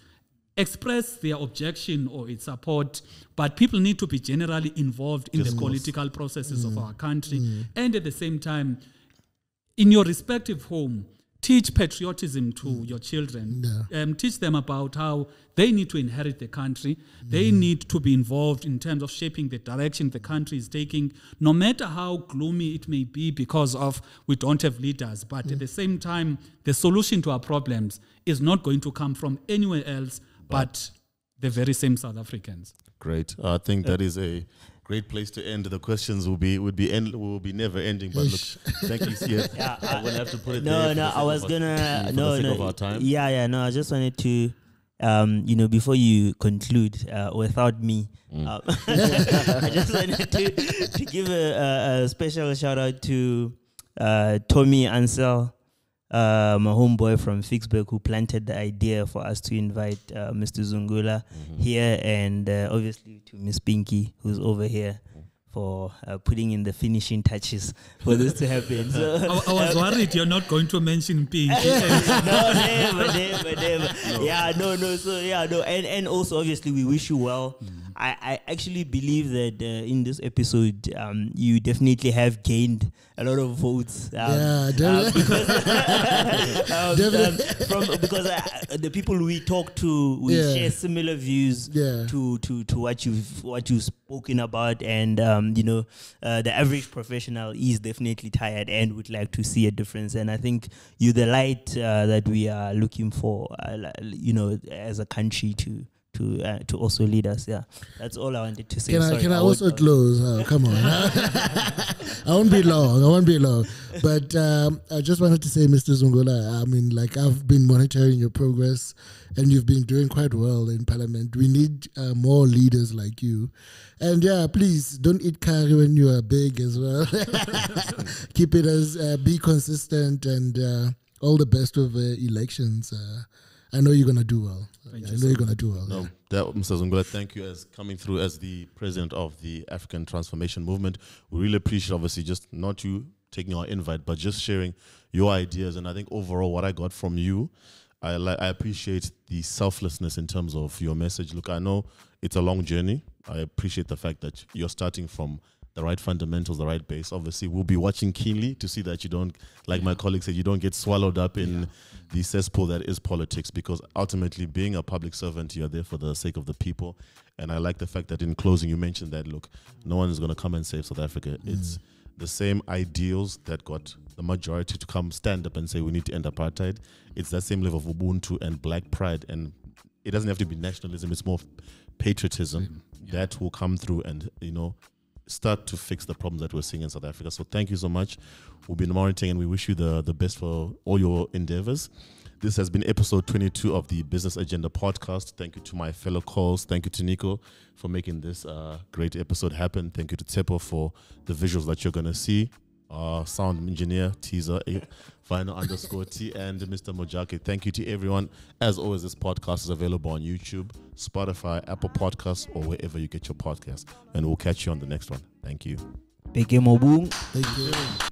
express their objection or its support, but people need to be generally involved in the political processes of our country. And at the same time, in your respective home, teach patriotism to mm. your children. Um, teach them about how they need to inherit the country. They mm. need to be involved in terms of shaping the direction the country is taking, no matter how gloomy it may be because of we don't have leaders. But at mm. the same time, the solution to our problems is not going to come from anywhere else but the very same South Africans. Great. I think that is a great place to end. The questions will be would be end will be never ending. But look, thank you, Siet. Yeah, I'm gonna have to put it no, there. no, I was gonna our, for no, sake no. of our time. Yeah, yeah, no. I just wanted to, um, you know, before you conclude uh, without me, Mm. um, I just wanted to to give a, a, a special shout out to uh, Tommy Ansel. Uh, my homeboy from Ficksburg who planted the idea for us to invite uh, Mr. Zungula here, and uh, obviously to Miss Pinky who's over here for uh, putting in the finishing touches for this to happen. So, I, I was worried you're not going to mention pink. no, never, never, never. Yeah, no, no. So yeah, no, and and also obviously we wish you well. I, I actually believe that uh, in this episode, um, you definitely have gained a lot of votes. Um, Yeah, uh, definitely. because um, um, from because uh, the people we talk to, we Yeah. share similar views Yeah. to to to what you've what you've spoken about, and um, you know, uh, the average professional is definitely tired and would like to see a difference. And I think you're the light uh, that we are looking for, uh, you know, as a country to. To, uh, to also lead us, yeah. That's all I wanted to say. Can I Sorry, can I would- also close? Oh, come on. I won't be long. I won't be long. But um, I just wanted to say, Mr. Zungula, I mean, like I've been monitoring your progress, and you've been doing quite well in Parliament. We need uh, more leaders like you. And yeah, please don't eat curry when you are big as well. Keep it as uh, be consistent and uh, all the best with uh, elections. Uh, I know you're gonna do well. I know you're gonna do well. No, that, Mr. Zungula, thank you as coming through as the president of the African Transformation Movement. We really appreciate, obviously, just not you taking our invite, but just sharing your ideas. And I think overall, what I got from you, I like, I appreciate the selflessness in terms of your message. Look, I know it's a long journey. I appreciate the fact that you're starting from the right fundamentals, the right base. Obviously, we'll be watching keenly to see that you don't, like my colleague said, you don't get swallowed up in the cesspool that is politics. Because ultimately, being a public servant, you're there for the sake of the people. And I like the fact that in closing, you mentioned that look, no one is going to come and save South Africa. Mm. It's the same ideals that got the majority to come stand up and say we need to end apartheid. It's that same level of Ubuntu and black pride. And it doesn't have to be nationalism, it's more patriotism that will come through and, you know, start to fix the problems that we're seeing in South Africa. So thank you so much. We've been monitoring and we wish you the, the best for all your endeavors. This has been episode 22 of the Business Agenda podcast. Thank you to my fellow calls. Thank you to Nico for making this uh, great episode happen. Thank you to Tepo for the visuals that you're going to see. Our sound engineer, teaser, eh, final underscore T, and Mr. Mojake. Thank you to everyone. As always, this podcast is available on YouTube, Spotify, Apple Podcasts, or wherever you get your podcasts. And we'll catch you on the next one. Thank you. Beke Mobung. Thank you.